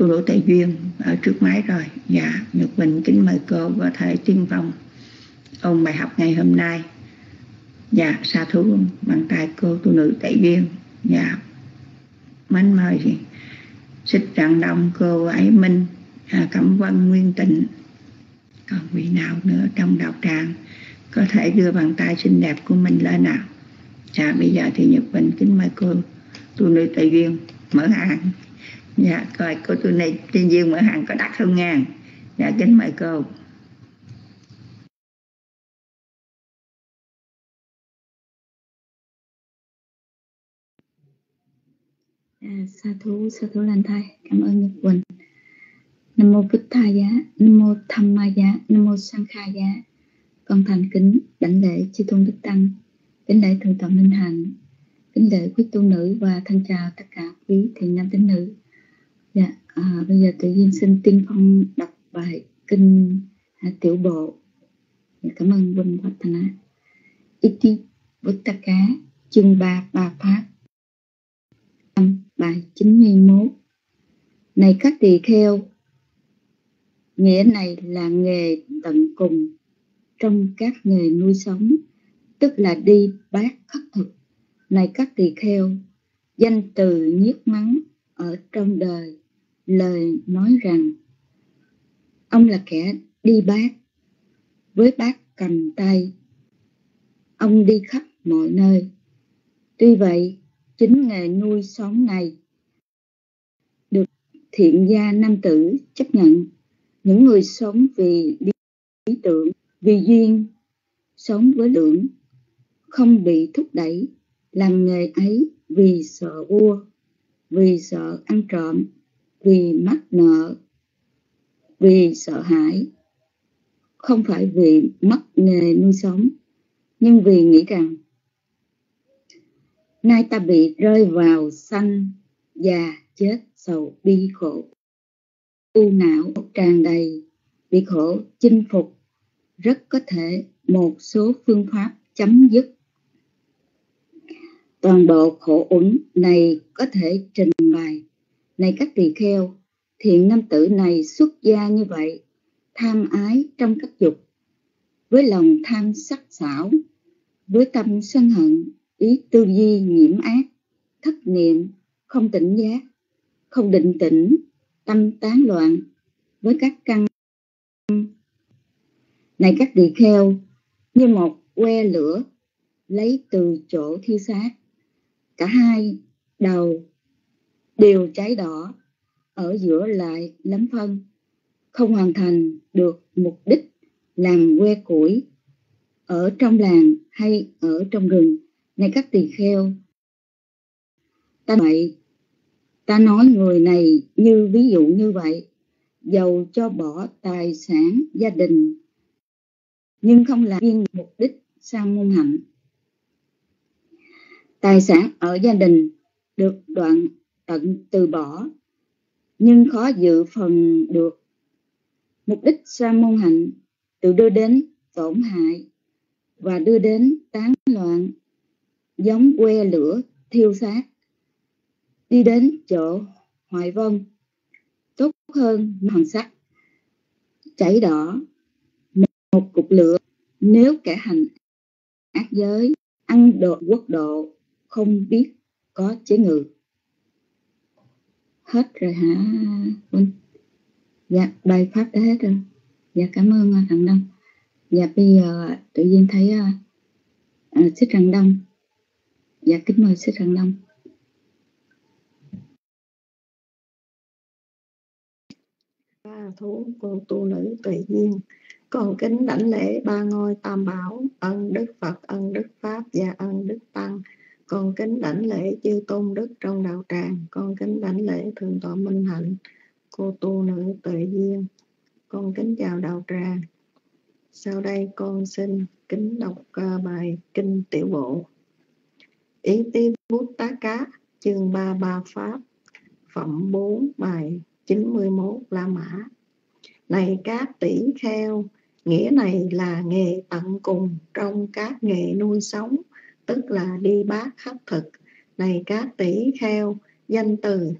tu nữ tài duyên ở trước máy rồi. Dạ nhật bình kính mời cô có thể tiên phong ôn bài học ngày hôm nay. Dạ sa thú bằng tay cô tu nữ tài duyên. Dạ. Mến mời xích Trạng đông cô ấy minh à, cẩm vân nguyên tịnh. Còn vị nào nữa trong đạo tràng có thể đưa bàn tay xinh đẹp của mình lên nào dạ bây giờ thì nhật bình kính mời cô tu nữ tài duyên. Mở hàng dạ coi cô tôi này trên duyên mở hàng có đắt không ngàn. Dạ kính mời cô. À, sa thú sa thú lan thai cảm ơn nhật quỳnh. Nam mô bích tha giá nam mô tham ma giá nam mô sang kha giá. Con thành kính đảnh lễ chư tôn đức tăng kính lễ thượng tọa minh hạnh kính lễ quý tu nữ và thân chào tất cả quý thiện nam tín nữ. Dạ, à, bây giờ tự nhiên xin tiên phong đọc bài kinh à, tiểu bộ. Dạ, cảm ơn Vinh Á. Iti Cá chương 3 ba pháp. Bài 91 Này các tỳ kheo, nghĩa này là nghề tận cùng trong các nghề nuôi sống, tức là đi bát khất thực. Này các tỳ kheo, danh từ nhiếc mắng ở trong đời lời nói rằng, ông là kẻ đi bác, với bác cầm tay. Ông đi khắp mọi nơi. Tuy vậy, chính nghề nuôi sống này được thiện gia nam tử chấp nhận. Những người sống vì lý tưởng, vì duyên sống với lượng không bị thúc đẩy, làm nghề ấy vì sợ vua, vì sợ ăn trộm vì mắc nợ, vì sợ hãi. Không phải vì mất nghề nuôi sống, nhưng vì nghĩ rằng nay ta bị rơi vào sanh già chết sầu bi khổ. U não tràn đầy bị khổ chinh phục, rất có thể một số phương pháp chấm dứt. Toàn bộ khổ uẩn này có thể trình này các tỳ kheo, thiện nam tử này xuất gia như vậy, tham ái trong các dục, với lòng tham sắc xảo, với tâm sân hận, ý tư duy nhiễm ác, thất niệm, không tỉnh giác, không định tĩnh, tâm tán loạn, với các căn. Này các tỳ kheo như một que lửa lấy từ chỗ thiêu xác cả hai đầu đều cháy đỏ, ở giữa lại lấm phân, không hoàn thành được mục đích làm que củi, ở trong làng hay ở trong rừng. Này các tỳ kheo, ta vậy ta nói người này như ví dụ như vậy, giàu cho bỏ tài sản gia đình, nhưng không làm viên mục đích sang môn hạnh. Tài sản ở gia đình được đoạn tận từ bỏ, nhưng khó dự phần được. Mục đích sa môn hạnh tự đưa đến tổn hại và đưa đến tán loạn, giống que lửa thiêu xác, đi đến chỗ hoại vong. Tốt hơn bằng sắt chảy đỏ, một cục lửa. Nếu kẻ hành ác giới, ăn độ quốc độ, không biết có chế ngự hết rồi hả? Vinh dạ bài pháp đã hết rồi. Dạ cảm ơn à, thằng Đông. Dạ bây giờ à, tự nhiên thấy uh, uh, xích thằng Đông. Dạ kính mời xích thằng Đông. Ba thú cô tu nữ tự nhiên. Còn kính đảnh lễ ba ngôi tam bảo ân đức phật ân đức pháp và ân đức tăng con kính đảnh lễ chư tôn đức trong đạo tràng. Con kính đảnh lễ thượng tọa minh hạnh cô tu nữ tuệ duyên. Con kính chào đạo tràng. Sau đây con xin kính đọc uh, bài kinh tiểu bộ. Ý tí bút tá cá chương ba ba pháp phẩm 4 bài 91 La Mã. Này các tỷ kheo nghĩa này là nghề tận cùng trong các nghề nuôi sống tức là đi bát khắc thực này các tỷ kheo, danh từ.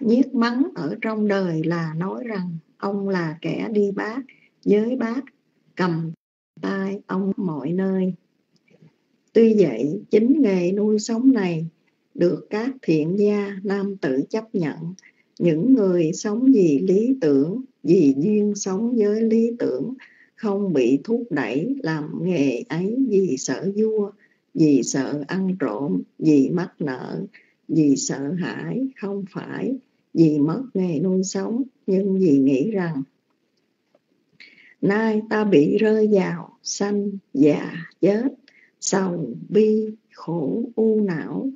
Nhiếc mắng ở trong đời là nói rằng ông là kẻ đi bát, giới bát, cầm tay ông mọi nơi. Tuy vậy, chính nghề nuôi sống này được các thiện gia nam tử chấp nhận. Những người sống vì lý tưởng, vì duyên sống với lý tưởng, không bị thúc đẩy làm nghề ấy vì sợ vua vì sợ ăn trộm, vì mắc nợ, vì sợ hãi, không phải vì mất nghề nuôi sống, nhưng vì nghĩ rằng nay ta bị rơi vào sanh già chết, sầu bi khổ u não,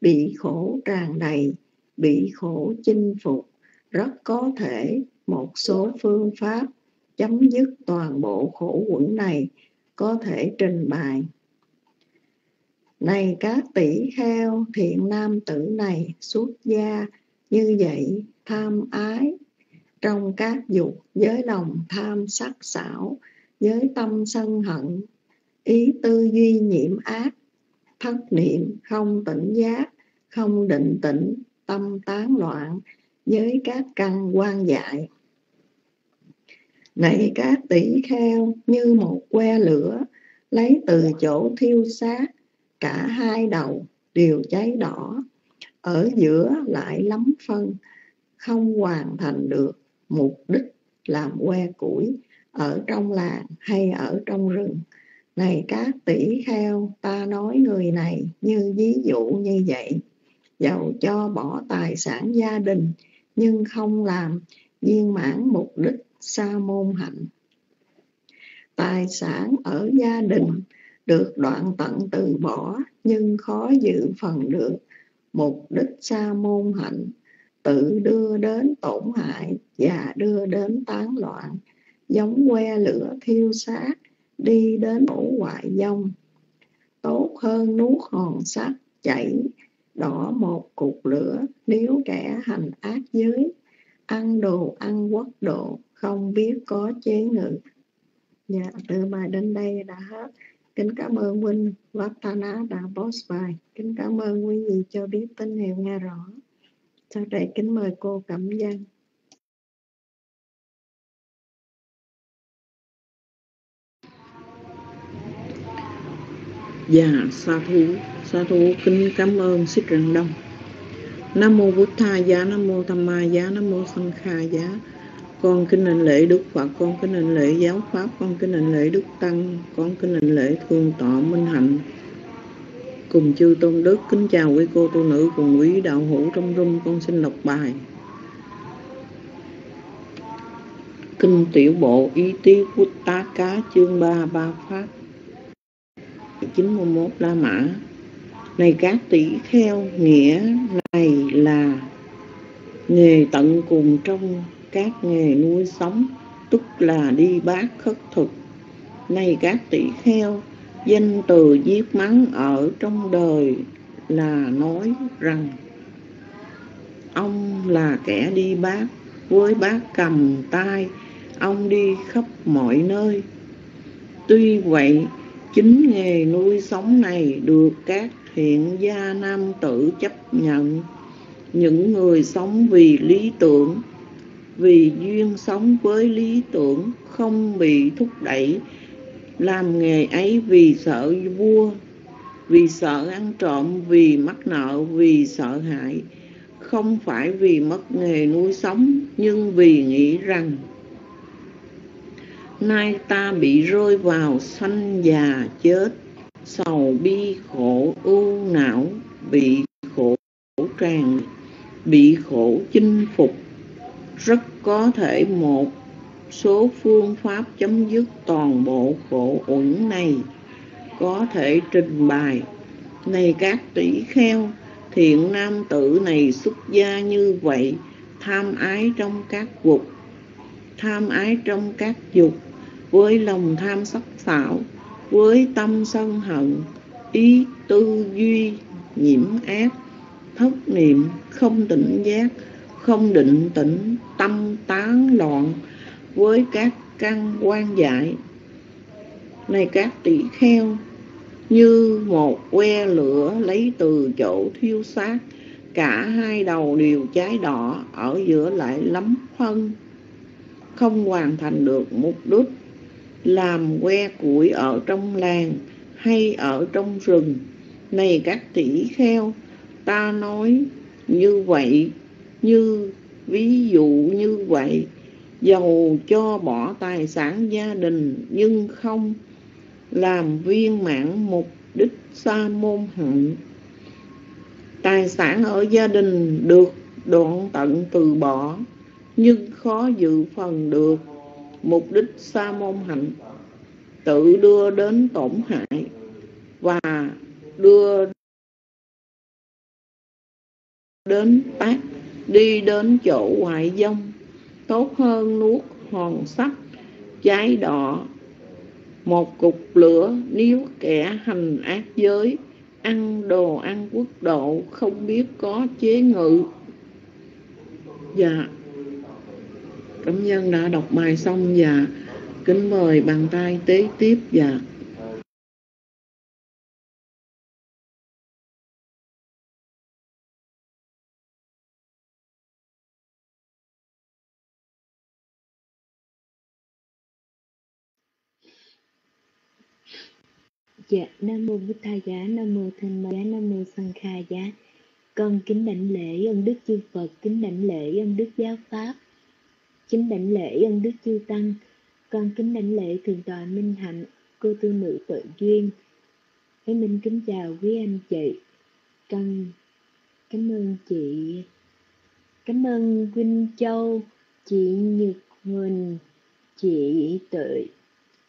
bị khổ tràn đầy, bị khổ chinh phục. Rất có thể một số phương pháp chấm dứt toàn bộ khổ quẩn này có thể trình bày này các tỷ kheo, thiện nam tử này xuất gia như vậy tham ái. Trong các dục với lòng tham sắc xảo với tâm sân hận, ý tư duy nhiễm ác, thất niệm không tỉnh giác, không định tĩnh, tâm tán loạn với các căn quan dại. Này các tỷ kheo, như một que lửa, lấy từ chỗ thiêu xác cả hai đầu đều cháy đỏ, ở giữa lại lắm phân, không hoàn thành được mục đích làm que củi ở trong làng hay ở trong rừng. Này các tỷ kheo, ta nói người này như ví dụ như vậy. Dầu cho bỏ tài sản gia đình, nhưng không làm viên mãn mục đích sa môn hạnh. Tài sản ở gia đình được đoạn tận từ bỏ, nhưng khó giữ phần được. Mục đích sa môn hạnh, tự đưa đến tổn hại và đưa đến tán loạn. Giống que lửa thiêu xác, đi đến ổ hoại dông. Tốt hơn nuốt hòn sắt, chảy đỏ một cục lửa. Nếu kẻ hành ác giới ăn đồ ăn quốc độ, không biết có chế ngự. Dạ từ bài đến đây đã hết kính cảm ơn huynh Vatana đã post bài kính cảm ơn quý vị cho biết tín hiệu nghe rõ sau đây kính mời cô cẩm Giang. Dạ, sa thú, sa thú kính cảm ơn Xích Răng Đông. Nam mô Bụt Tha Giá, Nam mô Tham Ma Giá, Nam mô Sanh Kha Giá. Con kính hành lễ Đức Phật, con kính hành lễ Giáo Pháp, con kính hành lễ Đức Tăng, con kính hành lễ Thương Tọa Minh Hạnh. Cùng chư Tôn Đức, kính chào quý cô tu nữ cùng quý đạo hữu trong rung, con xin đọc bài. Kinh tiểu bộ ý tí quốc Tá Cá chương 3 Ba Pháp 91 La Mã Này các tỷ kheo Nghĩa này là Nghề tận cùng trong các nghề nuôi sống Tức là đi bát khất thực Này các tỷ kheo Danh từ giết mắng ở trong đời Là nói rằng Ông là kẻ đi bát Với bát cầm tay Ông đi khắp mọi nơi Tuy vậy Chính nghề nuôi sống này được các thiện gia nam tử chấp nhận. Những người sống vì lý tưởng, vì duyên sống với lý tưởng, không bị thúc đẩy làm nghề ấy vì sợ vua, vì sợ ăn trộm, vì mắc nợ, vì sợ hãi. Không phải vì mất nghề nuôi sống, nhưng vì nghĩ rằng nay ta bị rơi vào sanh già chết sầu bi khổ ưu não bị khổ tràn bị khổ chinh phục rất có thể một số phương pháp chấm dứt toàn bộ khổ uẩn này có thể trình bày. Này các tỷ kheo, thiện nam tử này xuất gia như vậy, tham ái trong các dục, tham ái trong các dục, với lòng tham sắc xảo với tâm sân hận, ý tư duy nhiễm ác, thất niệm, không tỉnh giác không định tĩnh, tâm tán loạn với các căn quan dại này các tỷ kheo, như một que lửa lấy từ chỗ thiêu xác, cả hai đầu đều cháy đỏ, ở giữa lại lắm phân. Không hoàn thành được mục đích, làm que củi ở trong làng hay ở trong rừng. Này các tỷ kheo, ta nói như vậy như, ví dụ như vậy, dầu cho bỏ tài sản gia đình, nhưng không làm viên mãn mục đích sa môn hạnh. Tài sản ở gia đình được đoạn tận từ bỏ, nhưng khó dự phần được mục đích sa môn hạnh. Tự đưa đến tổn hại và đưa đến tác đi đến chỗ ngoại dông tốt hơn nuốt hòn sắt cháy đỏ. Một cục lửa nếu kẻ hành ác giới ăn đồ ăn quốc độ không biết có chế ngự. Dạ cảm nhân đã đọc bài xong. Và kính mời bàn tay tế tiếp. Và Dạ, Dạ, Nam Mô Bích Tha Giá, Nam Mô Thanh Ma Giá, Nam Mô Sang Kha Giá. Con kính đảnh lễ ân đức chư Phật, kính đảnh lễ ân đức giáo Pháp, kính đảnh lễ ân đức chư Tăng. Con kính đảnh lễ Thượng tọa Minh Hạnh, cô tư nữ tự duyên. Thế Minh kính chào quý anh chị. Con cảm ơn chị, cảm ơn Quynh Châu, chị Nhật Huỳnh, chị Tự,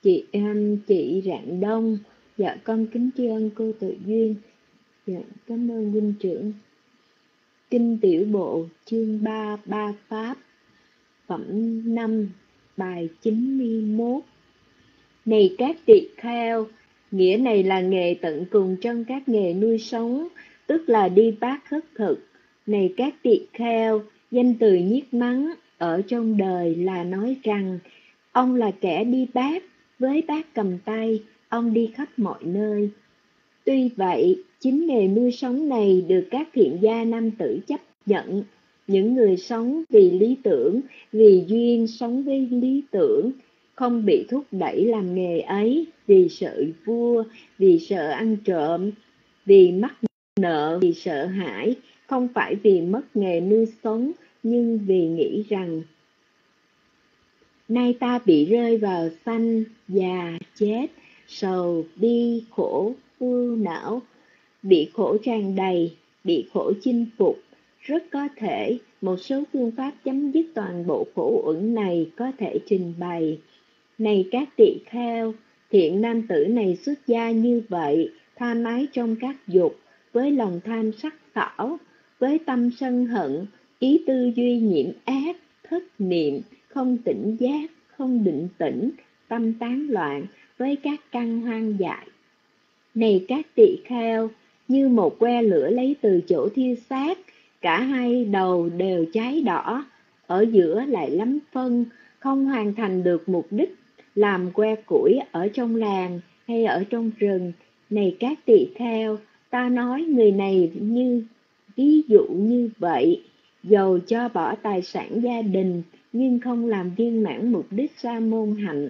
chị Anh, chị Rạng Đông, Dạ con kính tri ân cô tự duyên. Dạ cảm ơn huynh trưởng. Kinh tiểu bộ chương 3 ba pháp phẩm 5 bài 91. Này các tỳ kheo, nghĩa này là nghề tận cùng trong các nghề nuôi sống, tức là đi bát khất thực. Này các tỳ kheo, danh từ nhiếc mắng ở trong đời là nói rằng ông là kẻ đi bát với bát cầm tay ông đi khắp mọi nơi. Tuy vậy, chính nghề nuôi sống này được các thiện gia nam tử chấp nhận. Những người sống vì lý tưởng, vì duyên sống với lý tưởng, không bị thúc đẩy làm nghề ấy vì sợ vua, vì sợ ăn trộm, vì mắc nợ, vì sợ hãi, không phải vì mất nghề nuôi sống, nhưng vì nghĩ rằng nay ta bị rơi vào sanh, già, chết, sầu, bi, khổ, ưu não, bị khổ tràn đầy, bị khổ chinh phục. Rất có thể một số phương pháp chấm dứt toàn bộ khổ uẩn này có thể trình bày. Này các tỳ kheo, thiện nam tử này xuất gia như vậy, tha mái trong các dục, với lòng tham sắc xảo, với tâm sân hận, ý tư duy nhiễm ác, thất niệm, không tỉnh giác, không định tĩnh, tâm tán loạn, với các căn hoang dại. Này các tỳ kheo, như một que lửa lấy từ chỗ thiêu xác, cả hai đầu đều cháy đỏ, ở giữa lại lắm phân, không hoàn thành được mục đích làm que củi ở trong làng hay ở trong rừng. Này các tỳ kheo, ta nói người này như ví dụ như vậy, dầu cho bỏ tài sản gia đình nhưng không làm viên mãn mục đích sa môn hạnh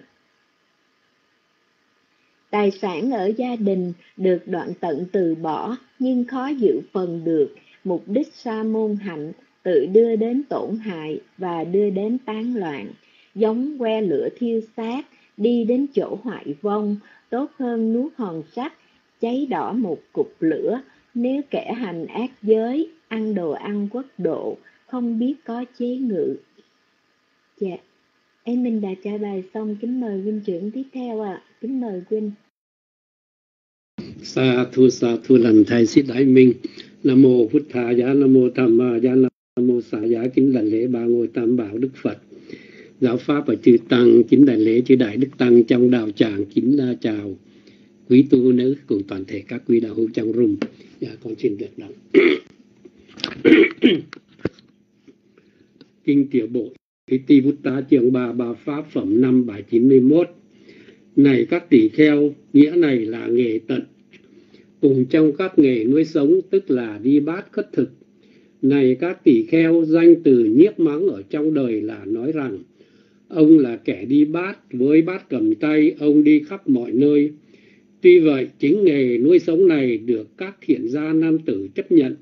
Tài sản ở gia đình được đoạn tận từ bỏ, nhưng khó giữ phần được, mục đích sa môn hạnh tự đưa đến tổn hại và đưa đến tán loạn, giống que lửa thiêu xác, đi đến chỗ hoại vong, tốt hơn nuốt hòn sắt, cháy đỏ một cục lửa, nếu kẻ hành ác giới, ăn đồ ăn quốc độ, không biết có chế ngự. Dạ, em mình đã trả bài xong, kính mời huynh trưởng tiếp theo ạ, à. kính mời huynh sa thu sa thu lần thầy sĩ đại minh. Nam mô phật thà giá nam mô tham ma giá nam mô xả giá kính đảnh lễ ba ngôi tam bảo đức phật. Giáo pháp và chư tăng kính đảnh lễ chư đại đức tăng trong đạo tràng kính la chào. Quý tu nữ cùng toàn thể các quý đạo hữu trong rung. Dạ, con xin được đọc. Kinh tiểu bộ cái ti bút tá chương ba ba pháp phẩm năm bài chín mươi mốt. Này các tỷ kheo nghĩa này là nghề tận cùng trong các nghề nuôi sống, tức là đi bát khất thực. Này các tỷ kheo, danh từ nhiếp mắng ở trong đời là nói rằng, ông là kẻ đi bát với bát cầm tay, ông đi khắp mọi nơi. Tuy vậy, chính nghề nuôi sống này được các thiện gia nam tử chấp nhận.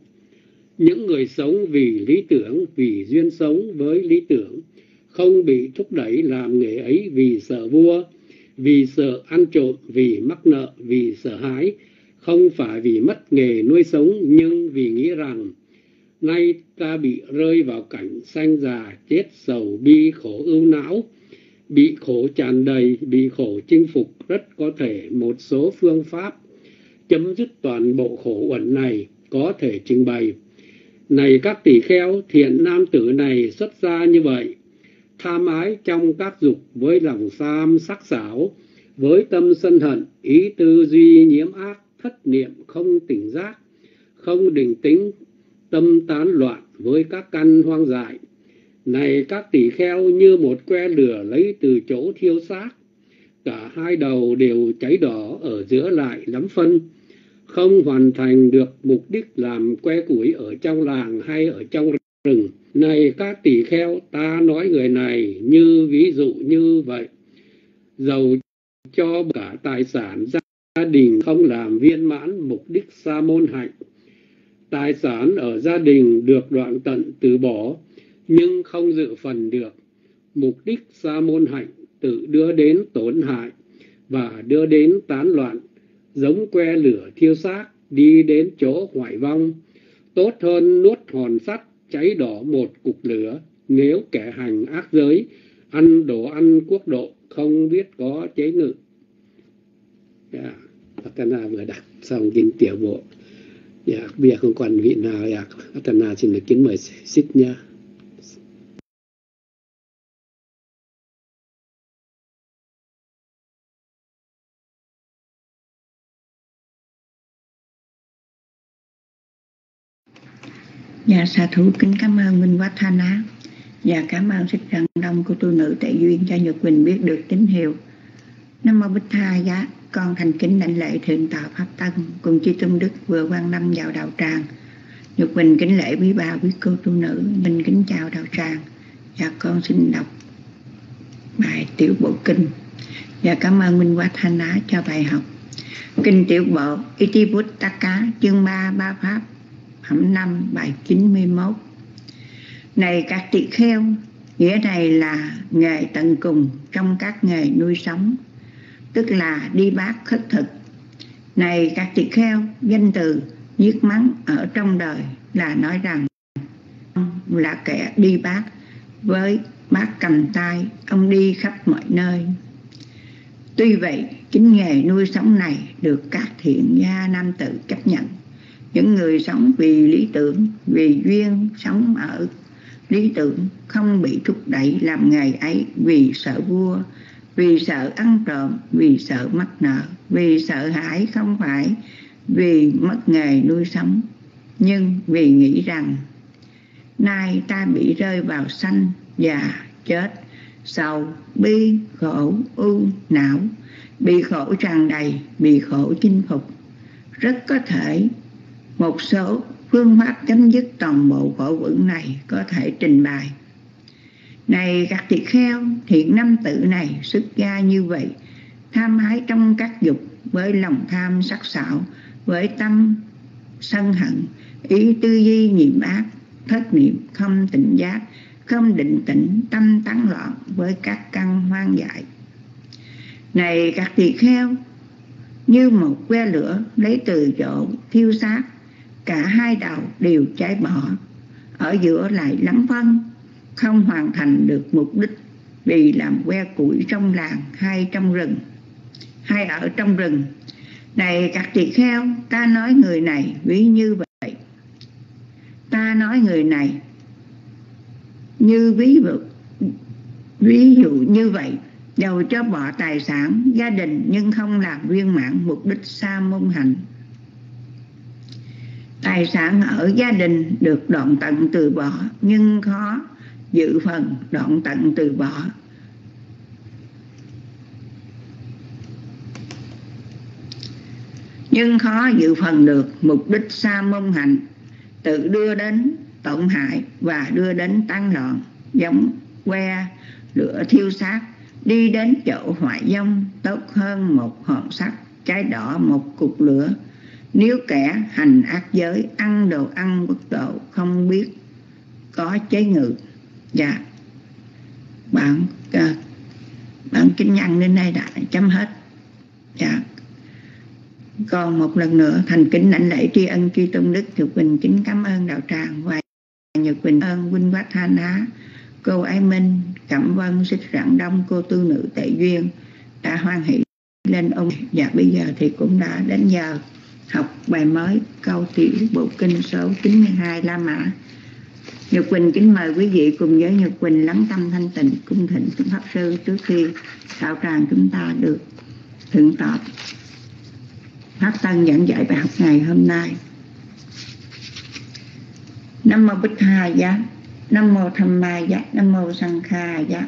Những người sống vì lý tưởng, vì duyên sống với lý tưởng, không bị thúc đẩy làm nghề ấy vì sợ vua, vì sợ ăn trộm, vì mắc nợ, vì sợ hãi không phải vì mất nghề nuôi sống, nhưng vì nghĩ rằng nay ta bị rơi vào cảnh sanh già, chết sầu, bi khổ ưu não, bị khổ tràn đầy, bị khổ chinh phục. Rất có thể một số phương pháp chấm dứt toàn bộ khổ uẩn này có thể trình bày. Này các tỷ kheo, thiện nam tử này xuất gia như vậy tham ái trong các dục với lòng sam sắc sảo, với tâm sân hận, ý tư duy nhiễm ác thất niệm, không tỉnh giác, không định tính, tâm tán loạn với các căn hoang dại. Này các tỷ kheo, như một que lửa lấy từ chỗ thiêu xác, cả hai đầu đều cháy đỏ ở giữa lại lắm phân. Không hoàn thành được mục đích làm que củi ở trong làng hay ở trong rừng. Này các tỷ kheo, ta nói người này như ví dụ như vậy. Giàu cho cả tài sản gia gia đình không làm viên mãn mục đích sa môn hạnh. Tài sản ở gia đình được đoạn tận từ bỏ, nhưng không dự phần được. Mục đích sa môn hạnh tự đưa đến tổn hại và đưa đến tán loạn, giống que lửa thiêu xác đi đến chỗ hoại vong. Tốt hơn nuốt hòn sắt, cháy đỏ một cục lửa. Nếu kẻ hành ác giới, ăn đồ ăn quốc độ không biết có chế ngự yeah. Atana vừa đặt xong kinh tiểu bộ yeah. bây giờ không còn vị nào yeah. Atana xin được kính mời xích nha Dạ xà thủ kính cảm ơn Minh Quá Thanh Á Dạ cảm ơn sức Trần đông của tu nữ tệ duyên cho Nhật Quỳnh biết được tín hiệu Nam Mô Bích Tha Giá con thành kính đảnh lễ thượng tọa Pháp Tân Cùng chư Tôn Đức vừa quan lâm vào đạo tràng. Nhục mình kính lễ quý bà, quý cô, tu nữ Mình kính chào đạo tràng. Và con xin đọc bài tiểu bộ kinh. Và cảm ơn Minh Quá thanh á cho bài học. Kinh tiểu bộ Itivuttaka chương 3 ba pháp, phẩm 5 bài 91 Này các tỳ kheo, Nghĩa này là nghề tận cùng trong các nghề nuôi sống. Tức là đi bác khất thực. Này các tỳ kheo, Danh từ, nhiếc mắng ở trong đời là nói rằng, là kẻ đi bác với bác cầm tay, ông đi khắp mọi nơi. Tuy vậy chính nghề nuôi sống này được các thiện gia nam tử chấp nhận. Những người sống vì lý tưởng, vì duyên sống ở lý tưởng không bị thúc đẩy làm nghề ấy vì sợ vua vì sợ ăn trộm, vì sợ mắc nợ, vì sợ hãi không phải, vì mất nghề nuôi sống, nhưng vì nghĩ rằng, nay ta bị rơi vào sanh già chết, sầu, bi, khổ ưu não, bị khổ tràn đầy, bị khổ chinh phục. Rất có thể, một số phương pháp chấm dứt toàn bộ khổ vững này có thể trình bày này các tỳ kheo, thiện năm tử này xuất gia như vậy, tham hái trong các dục với lòng tham sắc sảo, với tâm sân hận, ý tư duy nhiễm ác, thất niệm không tỉnh giác, không định tĩnh, tâm tán loạn với các căn hoang dại. Này các tỳ kheo, như một que lửa lấy từ chỗ thiêu xác, cả hai đầu đều cháy bỏ, ở giữa lại lắm phân vâng không hoàn thành được mục đích vì làm que củi trong làng hay trong rừng. Hay ở trong rừng. Này các tỳ kheo, ta nói người này ví như vậy. Ta nói người này như ví dụ ví dụ như vậy dầu cho bỏ tài sản, gia đình nhưng không làm viên mãn mục đích sa môn hạnh. Tài sản ở gia đình được đoạn tận từ bỏ, nhưng khó dự phần đoạn tận từ bỏ. Nhưng khó dự phần được mục đích sa môn hạnh tự đưa đến tổn hại và đưa đến tăng loạn. Giống que, lửa thiêu xác, đi đến chỗ hoại dông tốt hơn một hòn sắt trái đỏ một cục lửa. Nếu kẻ hành ác giới, ăn đồ ăn bất độ không biết có chế ngự dạ. Bạn uh, bạn kinh nhân đến đây đã chấm hết. Dạ. Còn một lần nữa thành kính lãnh lễ tri ân tri tôn đức nhật quỳnh kính cảm ơn đạo tràng và nhật quỳnh ơn huynh quách thanh á cô ái minh cẩm vân xích rạng đông cô tư nữ tệ duyên đã hoan hỷ lên ông. Và bây giờ thì cũng đã đến giờ học bài mới câu tiểu bộ kinh số 92 La Mã. Nhật Quỳnh kính mời quý vị cùng với Nhật Quỳnh lắng tâm thanh tịnh cung thịnh chúng Pháp Sư trước khi đạo tràng chúng ta được thượng tọa Pháp Tân giảng dạy bài học ngày hôm nay. Nam mô Bích Hà Giá, Nam mô Tham Ma Giá, Nam mô Sang Kha Giá.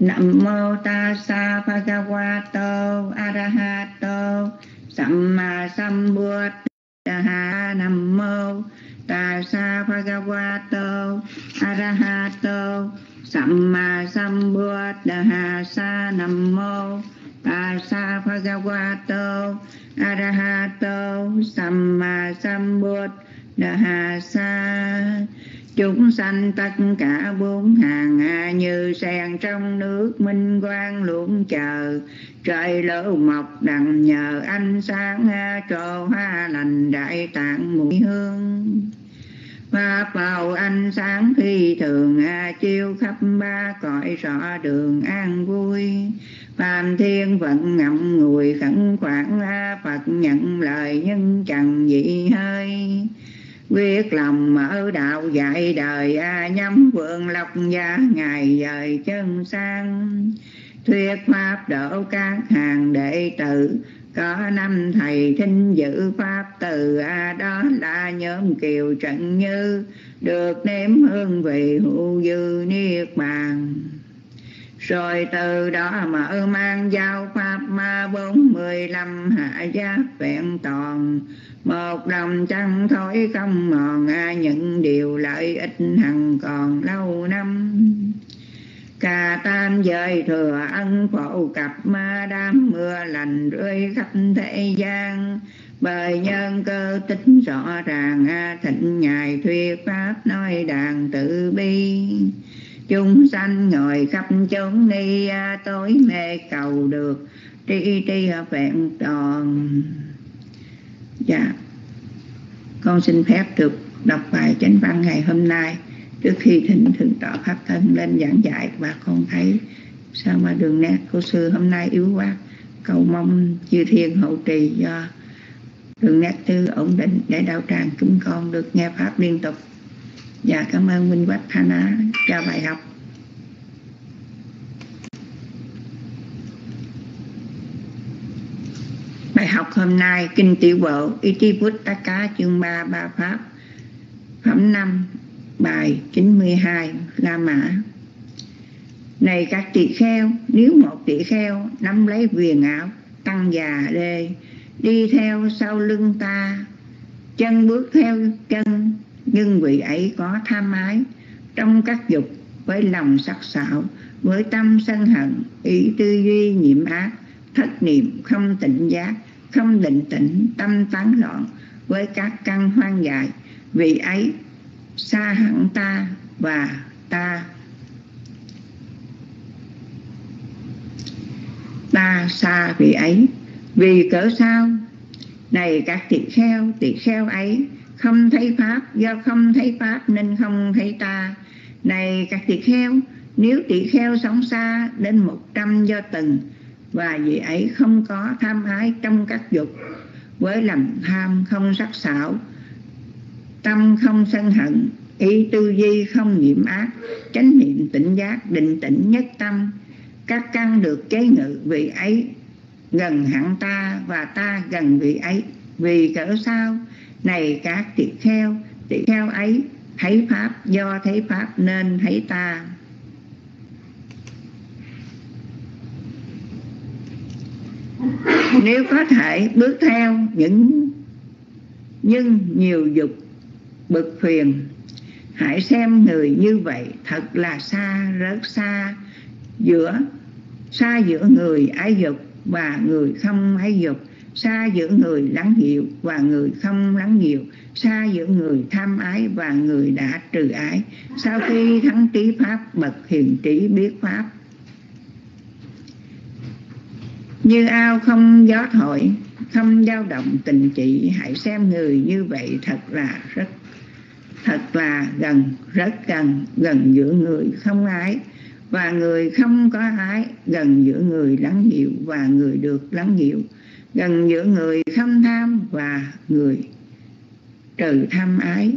Nam mô Ta Tassa Bhagavato Arahato Samma Sambuddha Nam mô Tassa Bhagavato Arahato Samma Sambuddha Sa Nam mô Tassa Bhagavato Arahato Samma Sambuddha Sa Chúng sanh tất cả bốn hàng như sen trong nước minh quang luôn chờ. Trời lỡ mọc đặng nhờ ánh sáng trồ hoa lành đại tạng mùi hương. Pháp màu ánh sáng khi thường chiêu khắp ba cõi rõ đường an vui. Phạm thiên vận ngậm ngùi khẩn khoản Phật nhận lời nhưng chẳng dị hơi. Quyết lòng mở đạo dạy đời a Nhắm vượng lộc gia ngày dời chân sang. Thuyết pháp độ các hàng đệ tử, có năm thầy thinh giữ pháp từ a đó là nhóm kiều trận như, được nếm hương vị hữu dư niết bàn rồi từ đó mở mang giao pháp ma bốn mươi lăm hạ giác vẹn toàn. Một đồng chẳng thối không mòn những điều lợi ích hằng còn lâu năm. Cà tan dời thừa ân phổ cập ma đám mưa lành rơi khắp thế gian. Bởi nhân cơ tính rõ ràng thịnh ngài thuyết pháp nói đàn tự bi chúng sanh ngồi khắp chốn ni à, tối mê cầu được, tri tri vẹn toàn. Dạ. Con xin phép được đọc bài chánh văn ngày hôm nay, trước khi thỉnh thượng tọa pháp thân lên giảng dạy. Và con thấy sao mà đường nét của sư hôm nay yếu quá. Cầu mong chư thiên hậu trì do đường nét tư ổn định để đạo tràng chúng con được nghe pháp liên tục dạ cảm ơn Minh Quách Hana Á cho bài học. Bài học hôm nay, Kinh Tiểu Bộ Itiputtaka chương 3 Ba Pháp. Phẩm 5 Bài 92 La Mã. Này các tỳ kheo, Nếu một tỳ kheo nắm lấy viền áo Tăng già đê, Đi theo sau lưng ta, Chân bước theo chân nhưng vị ấy có tham ái Trong các dục với lòng sắc sảo, Với tâm sân hận, Ý tư duy nhiễm ác, Thất niệm không tỉnh giác, Không định tĩnh, tâm tán loạn Với các căn hoang dại. Vì ấy xa hẳn ta và ta. Ta xa vị ấy. Vì cỡ sao? Này các tỳ kheo tỳ kheo ấy không thấy pháp, do không thấy pháp nên không thấy ta. Này, các tỳ kheo, nếu tỳ kheo sống xa đến một trăm do từng, và vị ấy không có tham ái trong các dục, với lòng tham không sắc sảo, tâm không sân hận, ý tư duy không nhiễm ác, chánh niệm tỉnh giác định tĩnh nhất tâm, các căn được chế ngự vị ấy gần hẳn ta và ta gần vị ấy, vì cỡ sao? Này các tỳ kheo tỳ kheo ấy, thấy pháp, do thấy pháp nên thấy ta. Nếu có thể bước theo những, nhưng nhiều dục, bực phiền, hãy xem người như vậy thật là xa rất xa giữa xa giữa người ái dục và người không ái dục xa giữa người lắng dịu và người không lắng dịu. Xa giữa người tham ái và người đã trừ ái. Sau khi thắng trí pháp, bậc hiền trí biết pháp. Như ao không gió thổi, không dao động tình trị hãy xem người như vậy thật là rất, thật là gần, rất gần gần giữa người không ái. Và người không có ái, gần giữa người lắng dịu và người được lắng dịu gần giữa người không tham và người trừ tham ái.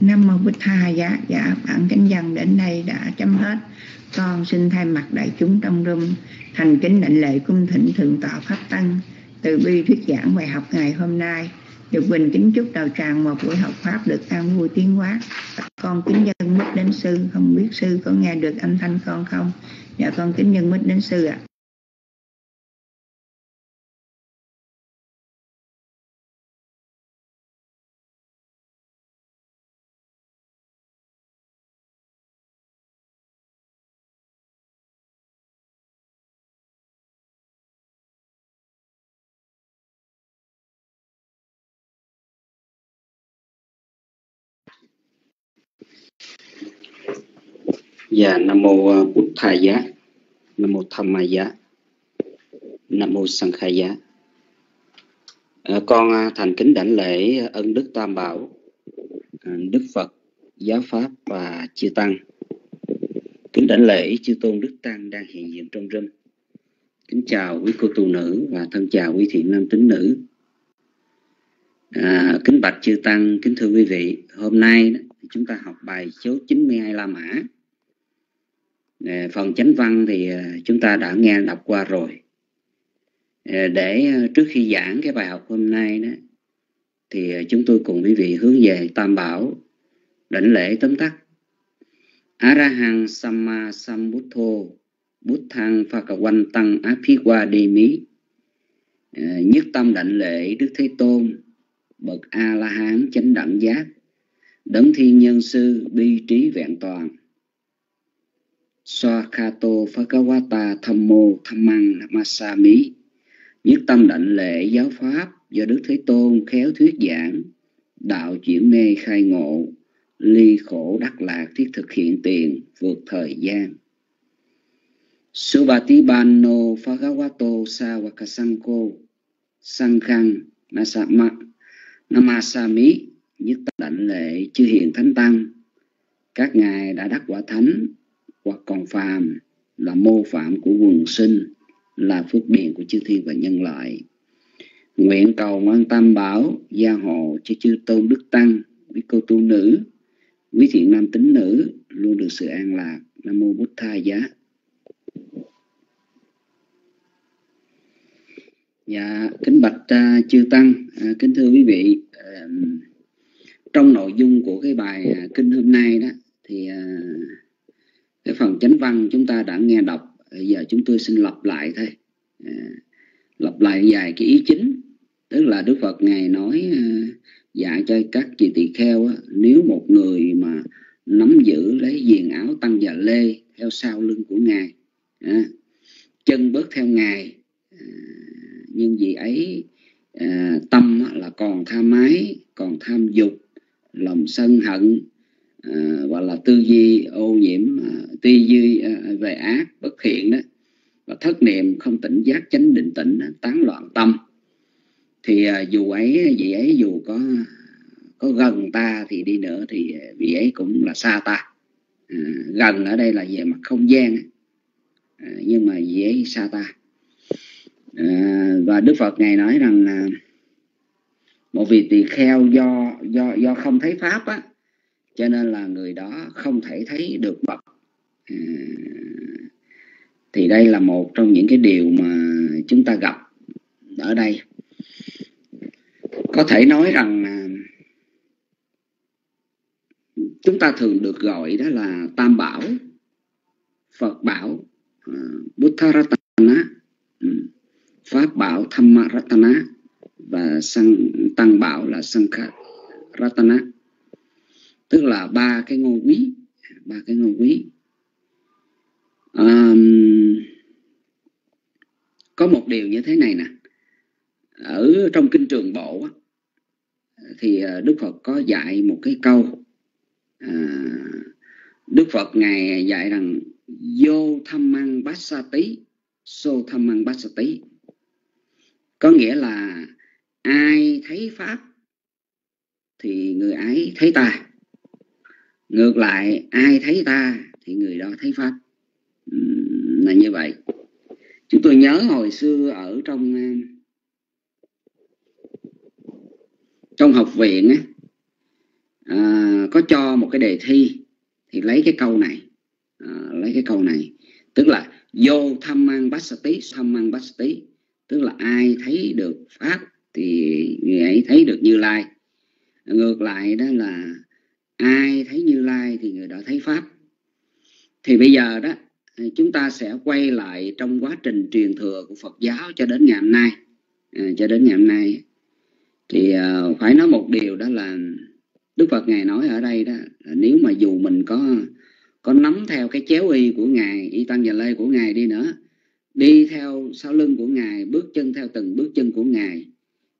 Nam Mô Bích Tha Giá. Dạ bản kính dân đến đây đã chấm hết. Con xin thay mặt đại chúng trong rung Thành kính định lễ cung thỉnh thượng tọa Pháp Tăng. Từ bi thuyết giảng bài học ngày hôm nay, Được bình kính chúc đầu tràng một buổi học Pháp được an vui tiến hóa. Con kính dân mất đến sư, Không biết sư có nghe được âm thanh con không? Dạ con kính dân mất đến sư ạ. à. Dạ, Nam Mô à, Bụt Thà Giá, Nam Mô Tham Ma Giá, Nam Mô Sang Khai Giá. À, con à, thành kính đảnh lễ ân Đức Tam Bảo, à, Đức Phật, Giáo Pháp và Chư Tăng. Kính đảnh lễ Chư Tôn Đức Tăng đang hiện diện trong râm. Kính chào quý cô tu nữ và thân chào quý thiện nam tín nữ. À, kính bạch Chư Tăng, kính thưa quý vị, hôm nay chúng ta học bài số 92 La Mã Ờ, phần chánh văn thì ờ, chúng ta đã nghe đọc qua rồi. Ờ, để trước khi giảng cái bài học hôm nay đó, thì chúng tôi cùng quý vị hướng về tam bảo, đảnh lễ tóm tắt. Arahang samma sambuddho buddhang phakawan tăng apiwa đi mí nhất tâm đảnh lễ đức thế tôn, bậc a la hán chánh đẳng giác, đấng thiên nhân sư bi trí vẹn toàn. Swakato Phakawata Thammo Thammang Namasami. Nhất tâm đảnh lễ giáo pháp do Đức Thế Tôn khéo thuyết giảng. Đạo chuyển mê khai ngộ, Ly khổ đắc lạc thiết thực hiện tiền vượt thời gian. Subhatibano Phakawato Sawakasanko Sankhang Nasama Namasami. Nhất tâm đảnh lễ chư hiện thánh tăng. Các ngài đã đắc quả thánh hoặc còn phàm là mô phạm của quần sinh là phước điền của chư thiên và nhân loại. Nguyện cầu mang tam bảo gia hộ cho chư tôn đức tăng quý cô tu nữ quý thiện nam tính nữ luôn được sự an lạc. Nam mô bút tha giá. Dạ kính bạch uh, chư tăng. Uh, kính thưa quý vị uh, trong nội dung của cái bài uh, kinh hôm nay đó thì uh, cái phần chánh văn chúng ta đã nghe đọc giờ chúng tôi xin lặp lại thôi. À, lặp lại vài cái ý chính. Tức là đức phật ngài nói dạy cho các chị tỳ kheo á, nếu một người mà nắm giữ lấy viền áo tăng và lê theo sau lưng của ngài à, chân bước theo ngài à, nhưng vì ấy à, tâm là còn tham ái còn tham dục lòng sân hận à, là tư duy ô nhiễm à, tư duy à, về ác bất thiện đó và thất niệm không tỉnh giác chánh định tĩnh tán loạn tâm. Thì à, dù ấy vị ấy dù có có gần ta thì đi nữa thì vị ấy cũng là xa ta. À, gần ở đây là về mặt không gian à, nhưng mà vị ấy xa ta. À, và đức phật ngài nói rằng là một vị tỳ kheo do do do không thấy pháp á cho nên là người đó không thể thấy được bậc à, thì đây là một trong những cái điều mà chúng ta gặp ở đây. Có thể nói rằng chúng ta thường được gọi đó là tam bảo phật bảo à, uh, buddha ratana ừ, pháp bảo thamma ratana và sang tăng bảo là sankha ratana tức là ba cái ngôi quý ba cái ngôi quý um, có một điều như thế này nè. Ở trong kinh trường bộ thì ờ, đức phật có dạy một cái câu à, đức phật ngài dạy rằng vô tham ăn bát sa tí sô tham ăn bát sa tí có nghĩa là ai thấy pháp thì người ấy thấy ta. Ngược lại ai thấy ta thì người đó thấy pháp là như vậy. Chúng tôi nhớ hồi xưa ở trong ờ, trong học viện á, à, có cho một cái đề thi thì lấy cái câu này à, lấy cái câu này. Tức là vô tham mang bát tí tham mang bát tí. Tức là ai thấy được pháp thì người ấy thấy được như lai. Ngược lại đó là ai thấy như lai thì người đó thấy pháp. Thì bây giờ đó chúng ta sẽ quay lại trong quá trình truyền thừa của phật giáo cho đến ngày hôm nay. À, cho đến ngày hôm nay. Thì à, phải nói một điều đó là đức phật ngài nói ở đây đó là nếu mà dù mình có có nắm theo cái chéo y của ngài y tăng và lê của ngài đi nữa đi theo sau lưng của ngài bước chân theo từng bước chân của ngài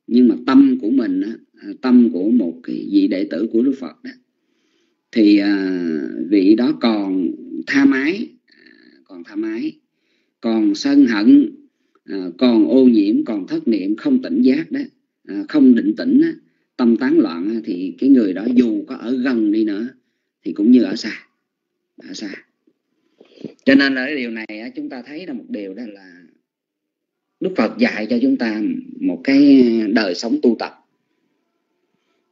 nhưng mà tâm của mình à, tâm của một cái vị đệ tử của đức phật đó thì à, vị đó còn tha mái còn tham ái, còn sân hận à, còn ô nhiễm còn thất niệm không tỉnh giác đó à, không định tĩnh đó, tâm tán loạn thì cái người đó dù có ở gần đi nữa thì cũng như ở xa ở xa. Cho nên là cái điều này chúng ta thấy là một điều đó là Đức Phật dạy cho chúng ta một cái đời sống tu tập.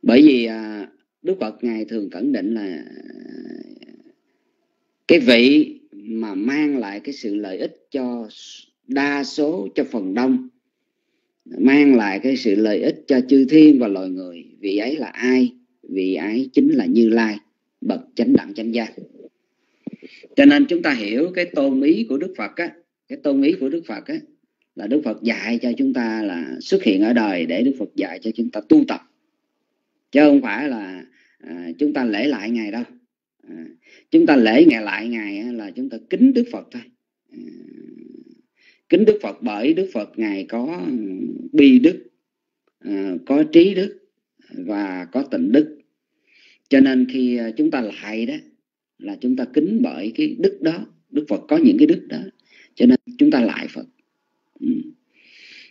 Bởi vì à, Đức Phật ngài thường khẳng định là cái vị mà mang lại cái sự lợi ích cho đa số cho phần đông. Mang lại cái sự lợi ích cho chư thiên và loài người. Vị ấy là ai? Vị ấy chính là như lai bậc chánh đẳng chánh giác. Cho nên chúng ta hiểu cái tôn ý của đức phật á. Cái tôn ý của đức phật á là đức phật dạy cho chúng ta là xuất hiện ở đời để đức phật dạy cho chúng ta tu tập. Chứ không phải là à, chúng ta lễ lại ngày đâu. À, chúng ta lễ ngày lại ngày là chúng ta kính đức phật thôi. À, kính đức phật bởi đức phật ngài có bi đức à, có trí đức và có tịnh đức. Cho nên khi à, chúng ta lại đó, là chúng ta kính bởi cái đức đó, đức phật có những cái đức đó. Cho nên chúng ta lại phật. Ừ.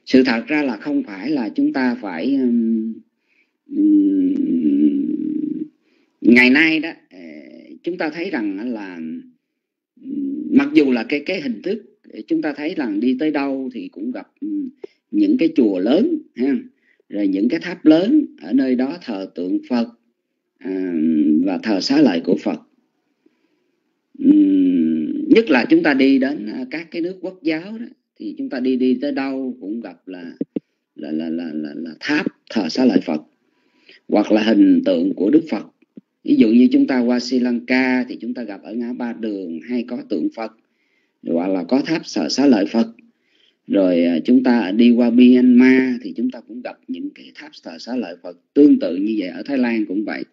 Sự thật ra là không phải là chúng ta phải ngày nay đó chúng ta thấy rằng là mặc dù là cái cái hình thức ờ, chúng ta thấy rằng đi tới đâu thì cũng gặp những cái chùa lớn ha rồi những cái tháp lớn ở nơi đó thờ tượng Phật à, và thờ xá lợi của Phật. Nhất là chúng ta đi đến à, các cái nước quốc giáo đó thì chúng ta đi đi tới đâu cũng gặp là là là là là, là tháp thờ xá lợi Phật hoặc là hình tượng của Đức Phật ví dụ như chúng ta qua Sri Lanka thì chúng ta gặp ở ngã ba đường hay có tượng Phật hoặc là có tháp thờ xá lợi Phật. Rồi à, chúng ta đi qua Myanmar thì chúng ta cũng gặp những cái tháp thờ xá lợi Phật. Tương tự như vậy ở Thái Lan cũng vậy.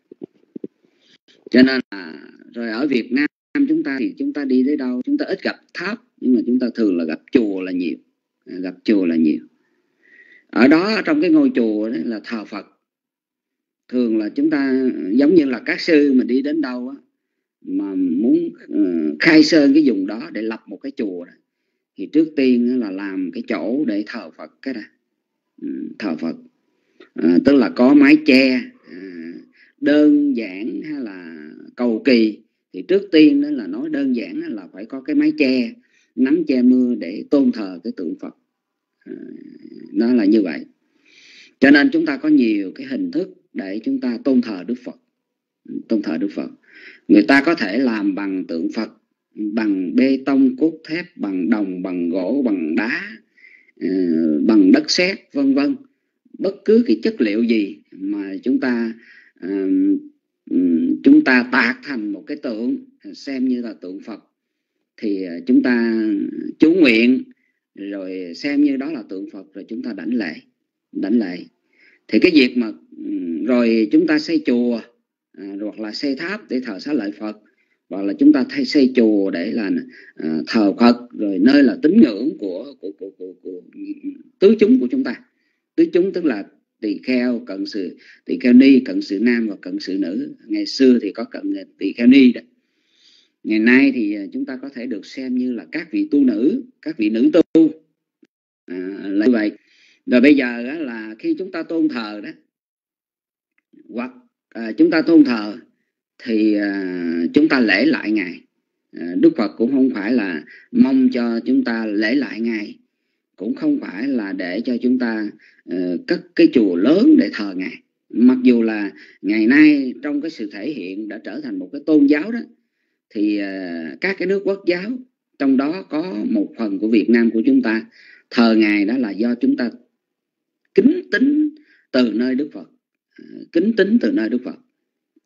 Cho nên là, rồi ở Việt Nam chúng ta thì chúng ta đi tới đâu? Chúng ta ít gặp tháp, nhưng mà chúng ta thường là gặp chùa là nhiều. À, gặp chùa là nhiều. Ở đó, trong cái ngôi chùa đó là thờ Phật thường là chúng ta giống như là các sư mà đi đến đâu á mà muốn uh, khai sơn cái vùng đó để lập một cái chùa đó, thì trước tiên là làm cái chỗ để thờ Phật cái đó ừ, thờ Phật. À, tức là có mái che à, đơn giản hay là cầu kỳ thì trước tiên đó là nói đơn giản là phải có cái mái che nắng che mưa để tôn thờ cái tượng Phật. À, nó là như vậy. Cho nên chúng ta có nhiều cái hình thức để chúng ta tôn thờ Đức Phật. Tôn thờ Đức Phật. Người ta có thể làm bằng tượng Phật, bằng bê tông, cốt thép, bằng đồng, bằng gỗ, bằng đá ờ, bằng đất sét, vân vân. Bất cứ cái chất liệu gì mà chúng ta ờ, chúng ta tạc thành một cái tượng, xem như là tượng Phật, thì chúng ta chú nguyện, rồi xem như đó là tượng Phật, rồi chúng ta đảnh lễ. Đảnh lễ thì cái việc mà rồi chúng ta xây chùa à, hoặc là xây tháp để thờ xá lợi Phật hoặc là chúng ta thay xây chùa để là à, thờ Phật rồi nơi là tín ngưỡng của của, của, của, của tứ chúng của chúng ta. Tứ chúng tức là tỳ kheo cận sự tỳ kheo ni cận sự nam và cận sự nữ. Ngày xưa thì có cận tỳ kheo ni đó. Ngày nay thì à, chúng ta có thể được xem như là các vị tu nữ các vị nữ tu. À, là như vậy rồi bây giờ đó là khi chúng ta tôn thờ đó hoặc à, chúng ta tôn thờ thì à, chúng ta lễ lại ngài. À, đức phật cũng không phải là mong cho chúng ta lễ lại ngài cũng không phải là để cho chúng ta uh, cất cái chùa lớn để thờ ngài. Mặc dù là ngày nay trong cái sự thể hiện đã trở thành một cái tôn giáo đó thì uh, các cái nước quốc giáo trong đó có một phần của Việt Nam của chúng ta thờ ngài đó là do chúng ta kính tính từ nơi Đức Phật. À, kính tính từ nơi Đức Phật.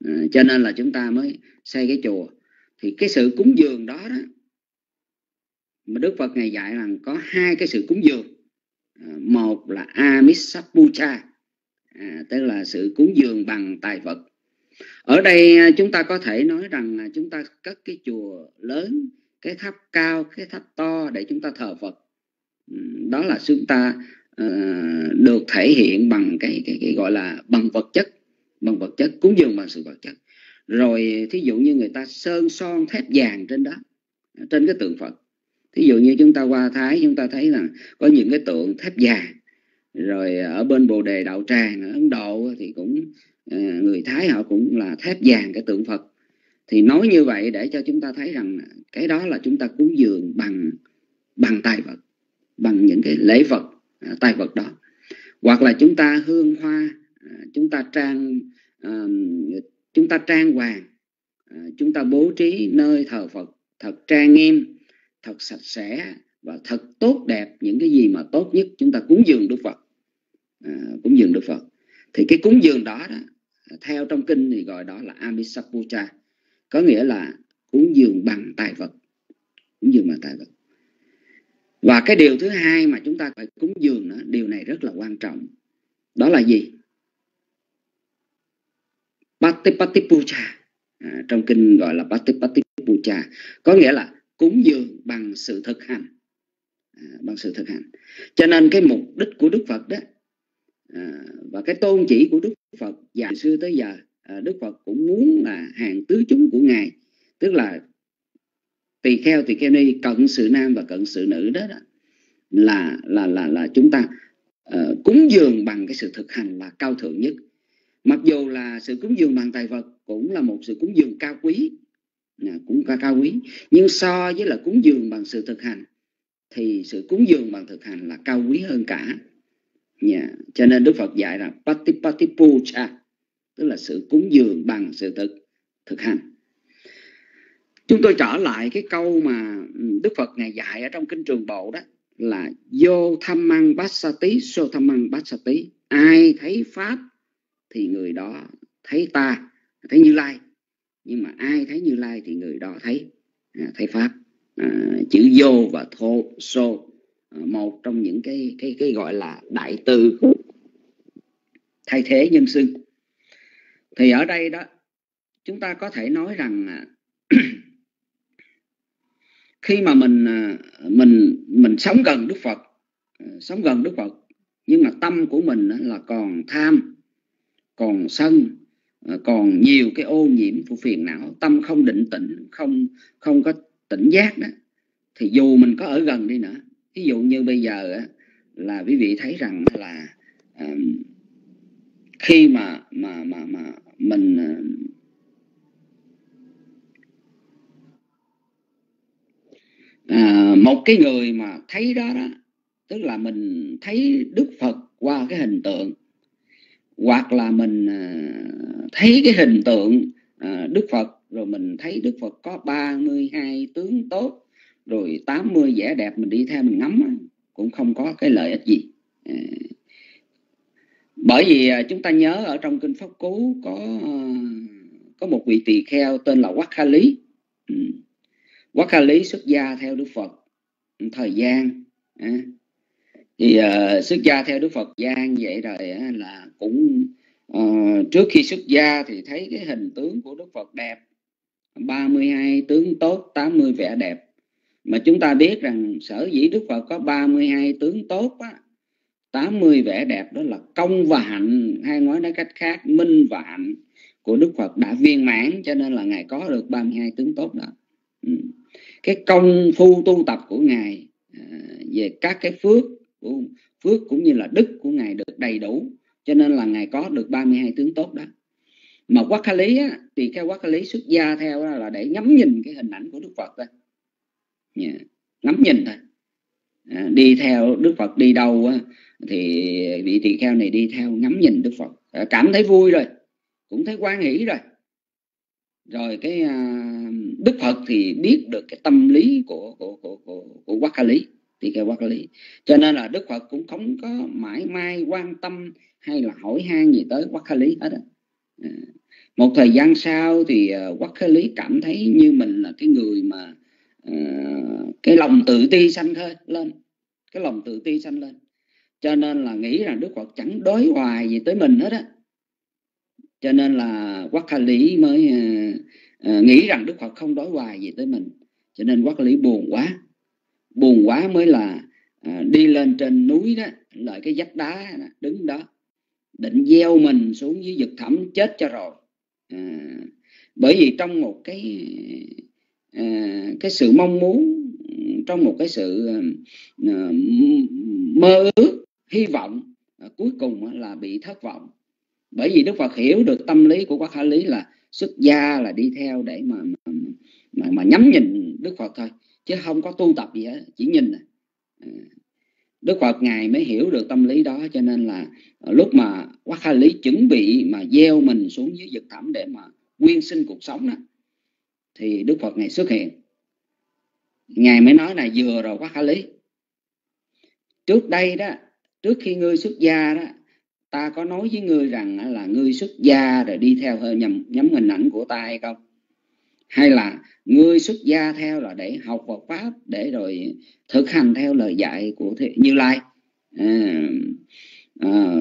À, cho nên là chúng ta mới xây cái chùa. Thì cái sự cúng dường đó đó mà Đức Phật ngày dạy rằng có hai cái sự cúng dường. À, một là Amisapucha à, tức là sự cúng dường bằng tài vật. Ở đây chúng ta có thể nói rằng là chúng ta cất cái chùa lớn cái tháp cao cái tháp to để chúng ta thờ Phật. Ừ, đó là chúng ta uh, được thể hiện bằng cái, cái cái gọi là bằng vật chất bằng vật chất cúng dường bằng sự vật chất. Rồi thí dụ như người ta sơn son thép vàng trên đó trên cái tượng Phật. Thí dụ như chúng ta qua thái chúng ta thấy là có những cái tượng thép vàng. Rồi ở bên bồ đề đạo tràng ở ấn độ thì cũng ờ, người thái họ cũng là thép vàng cái tượng phật. Thì nói như vậy để cho chúng ta thấy rằng cái đó là chúng ta cúng dường bằng bằng tài vật bằng những cái lễ vật À, tài vật đó. Hoặc là chúng ta hương hoa à, chúng ta trang à, chúng ta trang hoàng chúng ta bố trí nơi thờ phật thật trang nghiêm thật sạch sẽ và thật tốt đẹp những cái gì mà tốt nhất chúng ta cúng dường Đức Phật à, cúng dường Đức Phật. Thì cái cúng dường đó, đó theo trong kinh thì gọi đó là Amisapucha có nghĩa là cúng dường bằng tài vật cúng dường bằng tài vật và cái điều thứ hai mà chúng ta phải cúng dường nữa điều này rất là quan trọng. Đó là gì? Patipati Puja à, trong kinh gọi là Patipati Puja có nghĩa là cúng dường bằng sự thực hành. À, bằng sự thực hành. Cho nên cái mục đích của đức phật đó à, và cái tôn chỉ của đức phật dạy xưa tới giờ à, đức phật cũng muốn là hàng tứ chúng của ngài. Tức là tỳ kheo tỳ kheo ni cận sự nam và cận sự nữ đó, đó là là là là chúng ta uh, cúng dường bằng cái sự thực hành là cao thượng nhất. Mặc dù là sự cúng dường bằng tài vật cũng là một sự cúng dường cao quý cũng cao quý. Nhưng so với là cúng dường bằng sự thực hành thì sự cúng dường bằng thực hành là cao quý hơn cả. Yeah. cho nên đức phật dạy là patipatipuja tức là sự cúng dường bằng sự thực thực hành chúng tôi trở lại cái câu mà ừ, đức phật ngài dạy ở trong kinh trường bộ đó là vô tham măng bát sa tí so tham măng bát sa tí ai thấy pháp thì người đó thấy ta thấy như lai. Nhưng mà ai thấy như lai thì người đó thấy à, thấy pháp. À, chữ vô và thô so à, một trong những cái cái cái gọi là đại từ thay thế nhân xưng. Thì ở đây đó chúng ta có thể nói rằng khi mà mình à, mình mình sống gần Đức Phật à, sống gần Đức Phật, nhưng mà tâm của mình là còn tham, còn sân à, còn nhiều cái ô nhiễm của phiền não. Tâm không định tĩnh, không không có tỉnh giác đó thì dù mình có ở gần đi nữa ví dụ như bây giờ là quý vị thấy rằng là khi mà mà mà mà mình à, một cái người mà thấy đó đó tức là mình thấy Đức Phật qua cái hình tượng hoặc là mình à, thấy cái hình tượng à, Đức Phật rồi mình thấy Đức Phật có 32 tướng tốt rồi 80 vẻ đẹp mình đi theo mình ngắm cũng không có cái lợi ích gì. À, bởi vì chúng ta nhớ ở trong kinh Pháp Cú có có một vị tỳ kheo tên là Quắc Kha Lý. Ừ. Quá Quắc Kha Lý xuất gia theo Đức Phật. Thời gian thì uh, xuất gia theo Đức Phật gian vậy rồi uh, là cũng uh, trước khi xuất gia thì thấy cái hình tướng của Đức Phật đẹp. 32 tướng tốt 80 vẻ đẹp. Mà chúng ta biết rằng sở dĩ Đức Phật có 32 tướng tốt á, 80 vẻ đẹp đó là công và hạnh. Hay nói nói cách khác minh và hạnh của Đức Phật đã viên mãn cho nên là Ngài có được 32 tướng tốt đó. Ừ cái công phu tu tập của Ngài à, về các cái phước của phước cũng như là đức của Ngài được đầy đủ cho nên là Ngài có được 32 tướng tốt đó. Mà quát khá lý á, thì cái quát khá lý xuất gia theo là để ngắm nhìn cái hình ảnh của Đức Phật thôi. Yeah. ngắm nhìn thôi. À, đi theo Đức Phật đi đâu á, thì vị tỳ kheo này đi theo ngắm nhìn Đức Phật. À, cảm thấy vui rồi cũng thấy quan hỷ rồi. Rồi cái à, Đức Phật thì biết được cái tâm lý của của của của, của Quát Kha Lý thì cái Quát Kha Lý. Cho nên là Đức Phật cũng không có mãi mai quan tâm hay là hỏi han gì tới Quát Kha Lý hết á. À, một thời gian sau thì à, quá Quát Lý cảm thấy như mình là cái người mà uh, cái lòng tự ti sanh hơi lên cái lòng tự ti sanh lên. Cho nên là nghĩ rằng Đức Phật chẳng đối hoài gì tới mình hết á. Cho nên là quá Kha Lý mới uh, Ờ, nghĩ rằng Đức Phật không đối hoài gì tới mình. Cho nên Quát Lý buồn quá. Buồn quá mới là à, đi lên trên núi đó lại cái vách đá đó, đứng đó định gieo mình xuống dưới vực thẳm chết cho rồi. À, bởi vì trong một cái à, cái sự mong muốn trong một cái sự à, mơ ước hy vọng à, cuối cùng là bị thất vọng. Bởi vì Đức Phật hiểu được tâm lý của Quát Khả Lý là xuất gia là đi theo để mà mà, mà, mà nhắm nhìn Đức Phật thôi chứ không có tu tập gì hết chỉ nhìn à. à Đức Phật ngài mới hiểu được tâm lý đó cho nên là à, lúc mà Quát Khai Lý chuẩn bị mà gieo mình xuống dưới vực thẳm để mà quyên sinh cuộc sống đó thì Đức Phật ngài xuất hiện ngài mới nói là vừa rồi Quát Khả Lý trước đây đó trước khi ngươi xuất gia đó ta có nói với ngươi rằng là ngươi xuất gia rồi đi theo hơi nhầm nhắm hình ảnh của ta hay không? Hay là ngươi xuất gia theo là để học Phật pháp để rồi thực hành theo lời dạy của Thế Như Lai? À, à,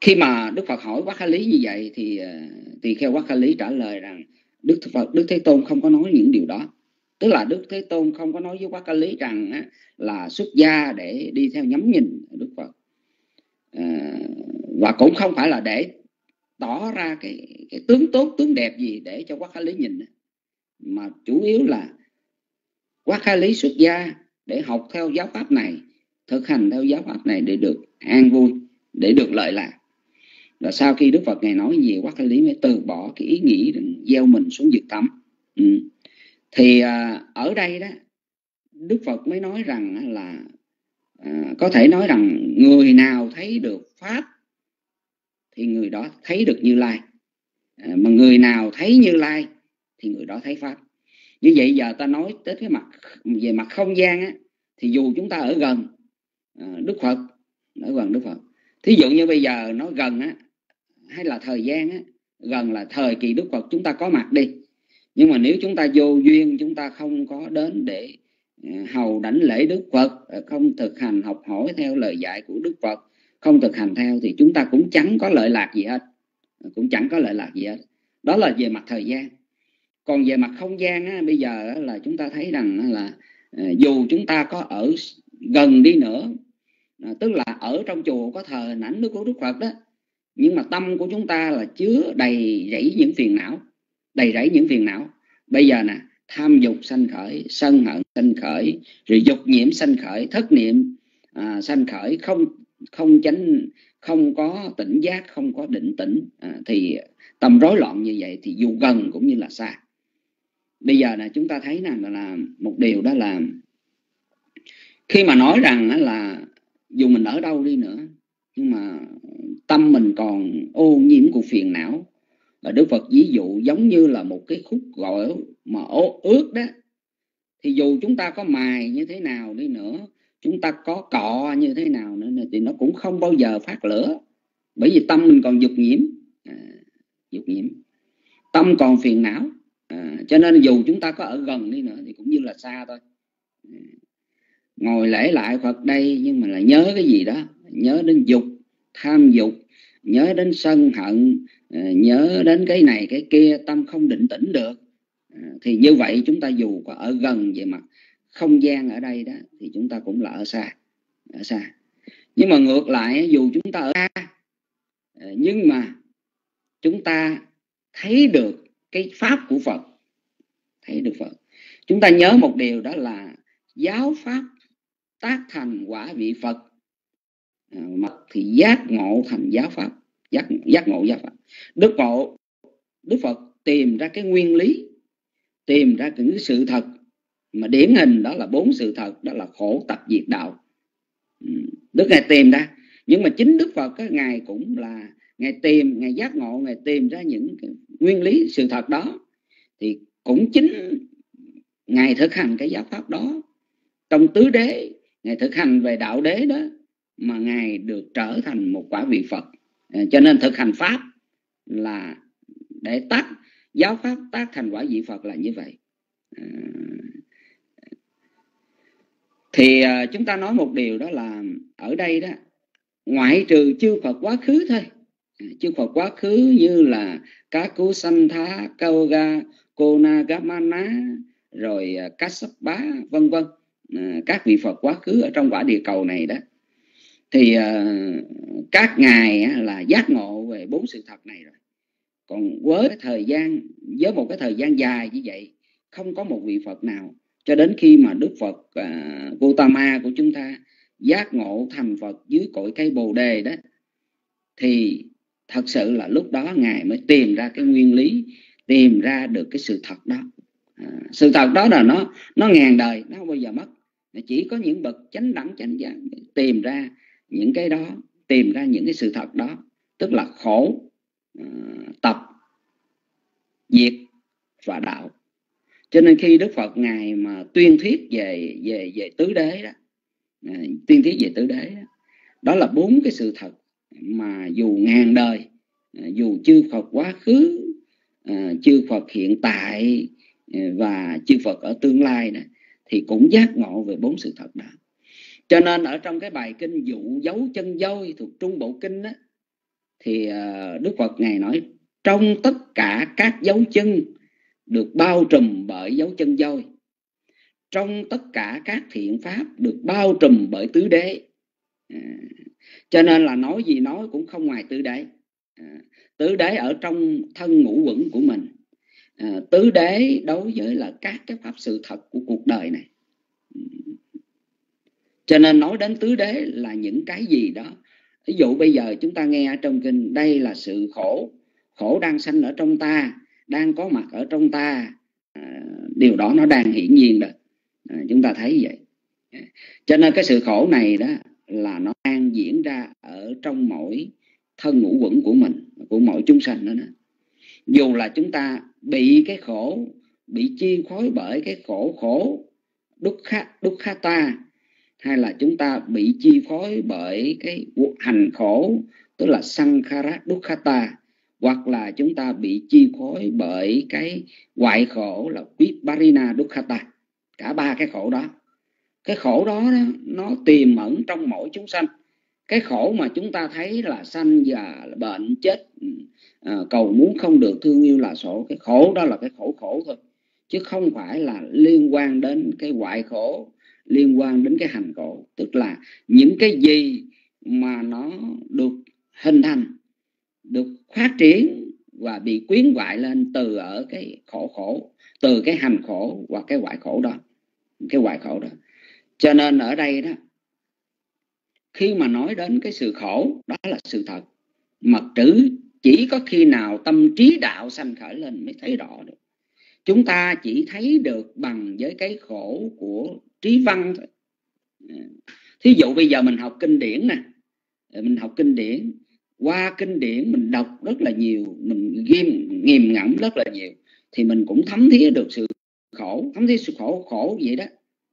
khi mà Đức Phật hỏi Quát Khả Lý như vậy thì à, thì Kheo Quát Khả Lý trả lời rằng Đức Phật Đức Thế Tôn không có nói những điều đó. Tức là Đức Thế Tôn không có nói với Quát Khả Lý rằng là xuất gia để đi theo nhắm nhìn Đức Phật à, và cũng không phải là để tỏ ra cái, cái tướng tốt tướng đẹp gì để cho Quát Khá Lý nhìn. Mà chủ yếu là Quát Khá Lý xuất gia để học theo giáo pháp này thực hành theo giáo pháp này để được an vui để được lợi lạc. Và sau khi Đức Phật ngài nói gì Quát Khá Lý mới từ bỏ cái ý nghĩ gieo mình xuống vực tắm ừ. thì à, ở đây đó Đức Phật mới nói rằng là à, có thể nói rằng người nào thấy được pháp thì người đó thấy được Như Lai. À, mà người nào thấy Như Lai thì người đó thấy pháp. Như vậy giờ ta nói tới cái mặt về mặt không gian á thì dù chúng ta ở gần à, Đức Phật ở gần Đức Phật. Thí dụ như bây giờ nó gần á hay là thời gian á gần là thời kỳ Đức Phật chúng ta có mặt đi. Nhưng mà nếu chúng ta vô duyên chúng ta không có đến để hầu đảnh lễ Đức Phật ờ, không thực hành học hỏi theo lời dạy của Đức Phật. Không thực hành theo thì chúng ta cũng chẳng có lợi lạc gì hết. Ờ, cũng chẳng có lợi lạc gì hết. Đó là về mặt thời gian. Còn về mặt không gian á, bây giờ á, là chúng ta thấy rằng là ờ, dù chúng ta có ở gần đi nữa tức là ở trong chùa có thờ hình ảnh của Đức Phật đó nhưng mà tâm của chúng ta là chứa đầy rẫy những phiền não đầy rẫy những phiền não. Bây giờ nè tham dục sanh khởi sân hận sanh khởi rồi dục nhiễm sanh khởi thất niệm à, sanh khởi không không tránh không có tỉnh giác không có định tĩnh à, thì tâm rối loạn như vậy thì dù gần cũng như là xa. Bây giờ là chúng ta thấy rằng là, là một điều đó là khi mà nói rằng là dù mình ở đâu đi nữa nhưng mà tâm mình còn ô nhiễm của phiền não và Đức Phật ví dụ giống như là một cái khúc gỗ mà ố ướt đó. Thì dù chúng ta có mài như thế nào đi nữa chúng ta có cọ như thế nào nữa thì nó cũng không bao giờ phát lửa. Bởi vì tâm mình còn dục nhiễm. À, dục nhiễm. Tâm còn phiền não. À, cho nên dù chúng ta có ở gần đi nữa thì cũng như là xa thôi. À, ngồi lễ lại Phật đây nhưng mà lại nhớ cái gì đó? Nhớ đến dục tham dục nhớ đến sân hận ờ, nhớ đến cái này cái kia, tâm không định tĩnh được. Ờ, thì như vậy chúng ta dù có ở gần về mặt không gian ở đây đó, thì chúng ta cũng là ở xa ở xa. Nhưng mà ngược lại, dù chúng ta ở xa ờ, nhưng mà chúng ta thấy được cái pháp của Phật. Thấy được Phật. Chúng ta nhớ một điều đó là giáo pháp tác thành quả vị Phật mật mặt thì giác ngộ thành giáo pháp, giác giác ngộ giáo pháp. Đức ngộ đức Phật tìm ra cái nguyên lý, tìm ra những sự thật. Mà điển hình đó là bốn sự thật, đó là khổ, tập, diệt, đạo. Ừ, đức ngài tìm ra. Nhưng mà chính đức Phật cái ngài cũng là, ngài tìm, ngài giác ngộ, ngài tìm ra những nguyên lý, sự thật đó. Thì cũng chính ngài thực hành cái giáo pháp đó. Trong tứ đế, ngài thực hành về đạo đế đó mà ngài được trở thành một quả vị phật. À, cho nên thực hành pháp là để tác giáo pháp tác thành quả vị phật là như vậy. À, thì à, chúng ta nói một điều đó là ở đây đó ngoại trừ chư phật quá khứ thôi. Chư Phật quá khứ như là cá cú sanh thá câu ga cô na gamana rồi à, bá vân vân. Các vị Phật quá khứ ở trong quả địa cầu này đó thì uh, các ngài là giác ngộ về bốn sự thật này rồi. Còn với cái thời gian với một cái thời gian dài như vậy không có một vị Phật nào cho đến khi mà Đức Phật uh, Gautama của chúng ta giác ngộ thành Phật dưới cội cây Bồ đề đó thì thật sự là lúc đó ngài mới tìm ra cái nguyên lý tìm ra được cái sự thật đó. À, sự thật đó là nó nó ngàn đời nó không bao giờ mất. Chỉ có những bậc chánh đẳng chánh giác tìm ra những cái đó tìm ra những cái sự thật đó tức là khổ ờ, tập diệt và đạo. Cho nên khi đức phật ngài mà tuyên thuyết về về về tứ đế đó ờ, tuyên thuyết về tứ đế đó, đó là bốn cái sự thật mà dù ngàn đời ờ, dù chư Phật quá khứ chư Phật hiện tại và chư Phật ở tương lai này, thì cũng giác ngộ về bốn sự thật đó cho nên ở trong cái bài kinh dụ dấu chân dôi thuộc trung bộ kinh á thì ờ, Đức Phật ngài nói trong tất cả các dấu chân được bao trùm bởi dấu chân dôi. Trong tất cả các thiện pháp được bao trùm bởi tứ đế. À, cho nên là nói gì nói cũng không ngoài tứ đế. À, tứ đế ở trong thân ngũ quẩn của mình. À, tứ đế đối với là các cái pháp sự thật của cuộc đời này cho nên nói đến tứ đế là những cái gì đó. Ví dụ bây giờ chúng ta nghe ở trong kinh đây là sự khổ. Khổ đang sanh ở trong ta đang có mặt ở trong ta. À, điều đó nó đang hiển nhiên rồi à, chúng ta thấy vậy. Cho nên cái sự khổ này đó là nó đang diễn ra ở trong mỗi thân ngũ quẩn của mình của mỗi chúng sanh đó nè. Dù là chúng ta bị cái khổ bị chi khói bởi cái khổ khổ đúc khát đúc khát ta hay là chúng ta bị chi phối bởi cái hành khổ tức là sankhara dukkata hoặc là chúng ta bị chi phối bởi cái hoại khổ là viparina dukkata cả ba cái khổ đó. Cái khổ đó, đó nó tiềm ẩn trong mỗi chúng sanh. Cái khổ mà chúng ta thấy là sanh già bệnh chết à, cầu muốn không được thương yêu là sổ. Cái khổ đó là cái khổ khổ thôi. Chứ không phải là liên quan đến cái hoại khổ liên quan đến cái hành khổ tức là những cái gì mà nó được hình thành, được phát triển và bị quyến hoại lên từ ở cái khổ khổ, từ cái hành khổ và cái hoại khổ đó, cái hoại khổ đó. Cho nên ở đây đó, khi mà nói đến cái sự khổ, đó là sự thật. Mật trữ chỉ có khi nào tâm trí đạo sanh khởi lên mới thấy rõ được. Chúng ta chỉ thấy được bằng với cái khổ của trí văn thôi. Thí dụ bây giờ mình học kinh điển nè mình học kinh điển qua kinh điển mình đọc rất là nhiều mình ghim nghiềm ngẫm rất là nhiều thì mình cũng thấm thía được sự khổ thấm thía sự khổ khổ vậy đó.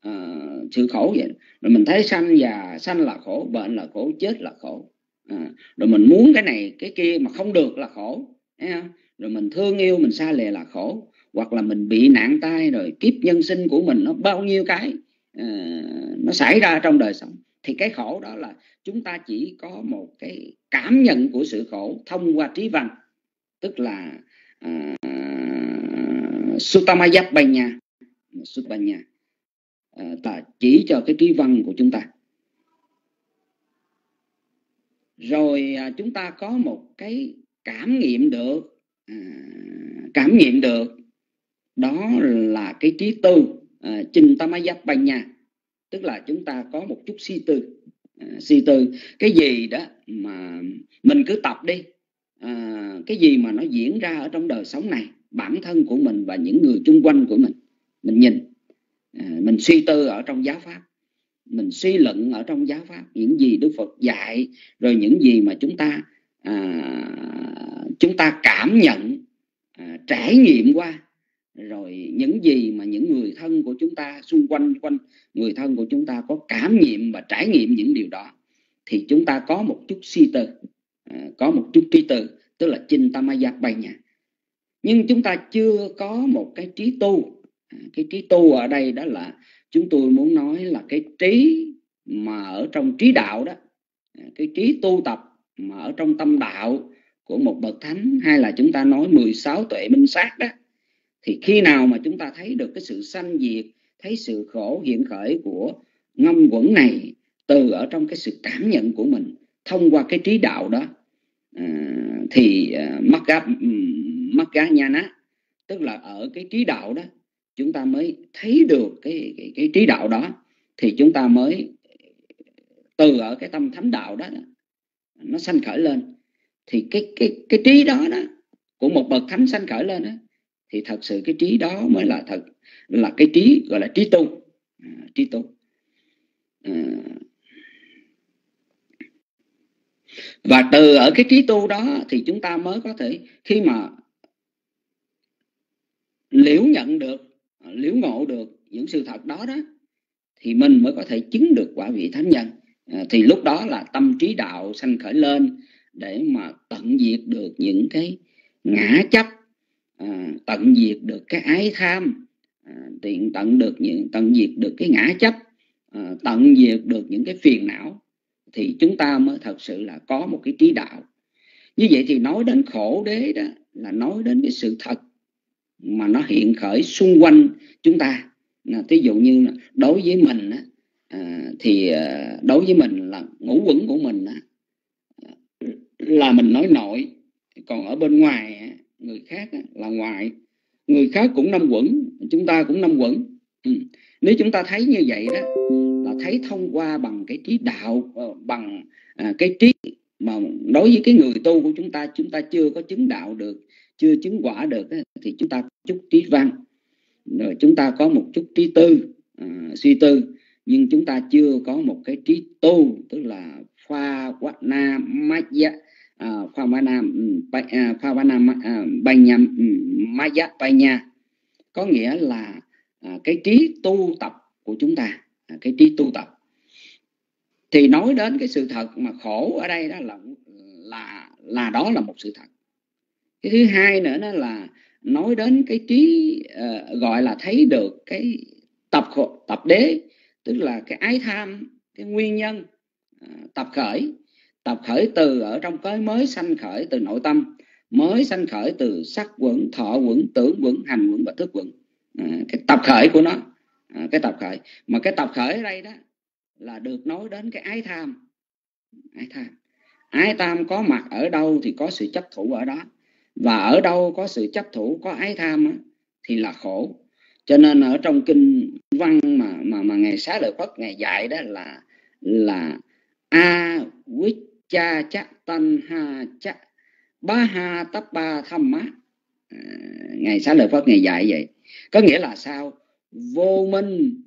À, sự khổ vậy rồi mình thấy sanh già sanh là khổ bệnh là khổ chết là khổ. À, rồi mình muốn cái này cái kia mà không được là khổ thấy không? rồi mình thương yêu mình xa lìa là khổ. Hoặc là mình bị nạn tai rồi kiếp nhân sinh của mình nó bao nhiêu cái Ờ, nó xảy ra trong đời sống. Thì cái khổ đó là chúng ta chỉ có một cái cảm nhận của sự khổ thông qua trí văn tức là uh, Sutamayapanya. Sutanya uh, ờ, ta chỉ cho cái trí văn của chúng ta. Rồi uh, chúng ta có một cái cảm nghiệm được uh, cảm nghiệm được đó là cái trí tư À, uh, Chintamayapanya tức là chúng ta có một chút si tư. À, suy si tư. Cái gì đó mà mình cứ tập đi. À, cái gì mà nó diễn ra ở trong đời sống này bản thân của mình và những người chung quanh của mình. Mình nhìn. À, mình suy tư ở trong giáo pháp. Mình suy luận ở trong giáo pháp. Những gì đức phật dạy rồi những gì mà chúng ta à, chúng ta cảm nhận à, trải nghiệm qua rồi những gì mà những người thân của chúng ta xung quanh quanh người thân của chúng ta có cảm nghiệm và trải nghiệm những điều đó, thì chúng ta có một chút suy tư à, có một chút trí tư, tức là chinh tamaya banya nhưng chúng ta chưa có một cái trí tu. À, cái trí tu ở đây đó là chúng tôi muốn nói là cái trí mà ở trong trí đạo đó à, cái trí tu tập mà ở trong tâm đạo của một bậc thánh, hay là chúng ta nói 16 tuệ minh sát đó thì khi nào mà chúng ta thấy được cái sự sanh diệt thấy sự khổ hiện khởi của ngâm quẩn này từ ở trong cái sự cảm nhận của mình thông qua cái trí đạo đó à, thì à, uh, mắc gáp mắc gá nha ná tức là ở cái trí đạo đó chúng ta mới thấy được cái, cái cái trí đạo đó thì chúng ta mới từ ở cái tâm thánh đạo đó, đó nó sanh khởi lên. Thì cái cái cái trí đó đó của một bậc thánh sanh khởi lên đó thì thật sự cái trí đó mới là thật là cái trí gọi là trí tu à, trí tu à, và từ ở cái trí tu đó thì chúng ta mới có thể khi mà liễu nhận được liễu ngộ được những sự thật đó đó thì mình mới có thể chứng được quả vị thánh nhân. À, thì lúc đó là tâm trí đạo sanh khởi lên để mà tận diệt được những cái ngã chấp à, tận diệt được cái ái tham à, tiện tận được những tận diệt được cái ngã chấp à, tận diệt được những cái phiền não thì chúng ta mới thật sự là có một cái trí đạo. Như vậy thì nói đến khổ đế đó là nói đến cái sự thật mà nó hiện khởi xung quanh chúng ta. Thí dụ như đối với mình á, à, thì à, đối với mình là ngũ quẩn của mình á, là mình nói nội còn ở bên ngoài người khác là ngoại người khác cũng năm quẩn chúng ta cũng năm quẩn. Ừ. nếu chúng ta thấy như vậy đó là thấy thông qua bằng cái trí đạo ờ, bằng à, cái trí mà đối với cái người tu của chúng ta chúng ta chưa có chứng đạo được chưa chứng quả được thì chúng ta chút trí văn. Rồi chúng ta có một chút trí tư à, suy tư nhưng chúng ta chưa có một cái trí tu tức là pha quát na mát Ờ, ừ, à, pha banya maya banya có nghĩa là à, cái trí tu tập của chúng ta à, cái trí tu tập. Thì nói đến cái sự thật mà khổ ở đây đó là là là đó là một sự thật. Cái thứ hai nữa đó là nói đến cái trí uh, gọi là thấy được cái tập khổ, tập đế tức là cái ái tham cái nguyên nhân uh, tập khởi tập khởi từ ở trong cái mới sanh khởi từ nội tâm mới sanh khởi từ sắc quẩn thọ quẩn tưởng quẩn hành quẩn và thức quẩn. À, cái tập khởi của nó à, cái tập khởi. Mà cái tập khởi ở đây đó là được nói đến cái ái tham. Ái tham. Ái tham có mặt ở đâu thì có sự chấp thủ ở đó. Và ở đâu có sự chấp thủ có ái tham á, thì là khổ. Cho nên ở trong kinh văn mà mà mà ngày xá lợi phất ngày dạy đó là là a quýt cha cha tân ha cha ba ha tấp ba thăm á à, ngày xá lợi phất ngày dạy vậy. Có nghĩa là sao? Vô minh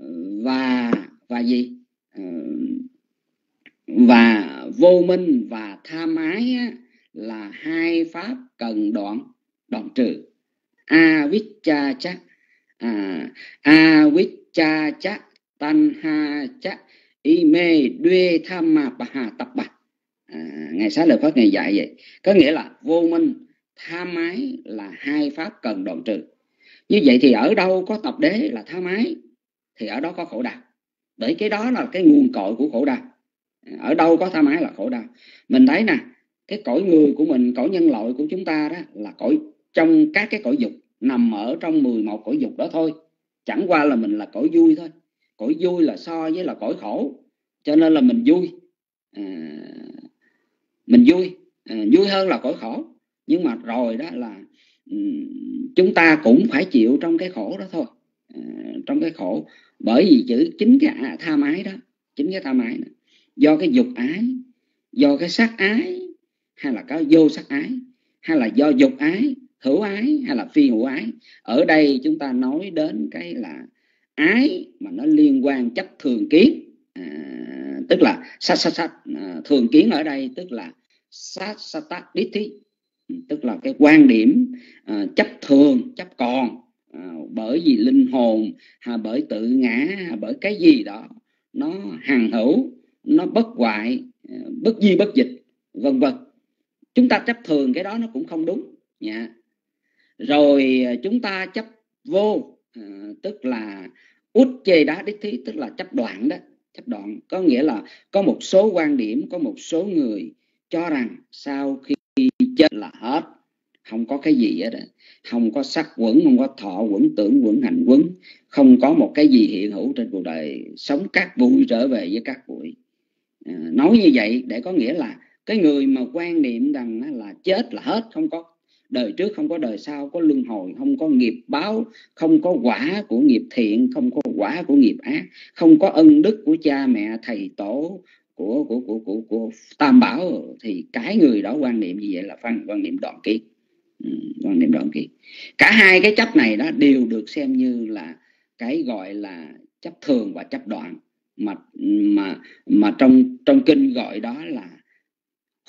ờ, và và gì? Ờ, và vô minh và tham á là hai pháp cần đoạn đoạn trừ. A cha cha à, a cha cha tan ha cha y mê duê tham ma bà hà tập bạch à, ngày sáng lời phát ngày dạy vậy. Có nghĩa là vô minh tham ái là hai pháp cần đoạn trừ. Như vậy thì ở đâu có tập đế là tham ái thì ở đó có khổ đau. Bởi cái đó là cái nguồn cội của khổ đau. Ở đâu có tham ái là khổ đau. Mình thấy nè cái cõi người của mình cõi nhân loại của chúng ta đó là cõi trong các cái cõi dục nằm ở trong 11 cõi dục đó thôi. Chẳng qua là mình là cõi vui thôi. Cõi vui là so với là cõi khổ. Cho nên là mình vui. À, mình vui. À, vui hơn là cõi khổ. Nhưng mà rồi đó là um, chúng ta cũng phải chịu trong cái khổ đó thôi. À, trong cái khổ. Bởi vì chữ chính cái tham ái đó chính cái tham ái đó, do cái dục ái do cái sắc ái hay là có vô sắc ái hay là do dục ái hữu ái hay là phi hữu ái. Ở đây chúng ta nói đến cái là ái mà nó liên quan chấp thường kiến. À, tức là sát sát sát. À, thường kiến ở đây tức là sát sát tác đít thí. Ừ, tức là cái quan điểm uh, chấp thường chấp còn. Uh, bởi vì linh hồn hay bởi tự ngã hay bởi cái gì đó nó hằng hữu nó bất hoại uh, bất di bất dịch vân vân. Chúng ta chấp thường cái đó nó cũng không đúng nha rồi chúng ta chấp vô uh, tức là út chê đá đích thí tức là chấp đoạn đó chấp đoạn có nghĩa là có một số quan điểm có một số người cho rằng sau khi chết là hết. Không có cái gì hết không có sắc quẩn không có thọ quẩn tưởng quẩn hành quẩn. Không có một cái gì hiện hữu trên cuộc đời. Sống các bụi trở về với các bụi. À, nói như vậy để có nghĩa là cái người mà quan niệm rằng là chết là hết không có đời trước không có đời sau có luân hồi không có nghiệp báo không có quả của nghiệp thiện không có quả của nghiệp ác không có ân đức của cha mẹ thầy tổ của của của của, của tam bảo thì cái người đó quan niệm như vậy là phân quan niệm đoạn kiệt ừ, quan niệm đoạn kiệt cả hai cái chấp này đó đều được xem như là cái gọi là chấp thường và chấp đoạn. Mà mà mà trong trong kinh gọi đó là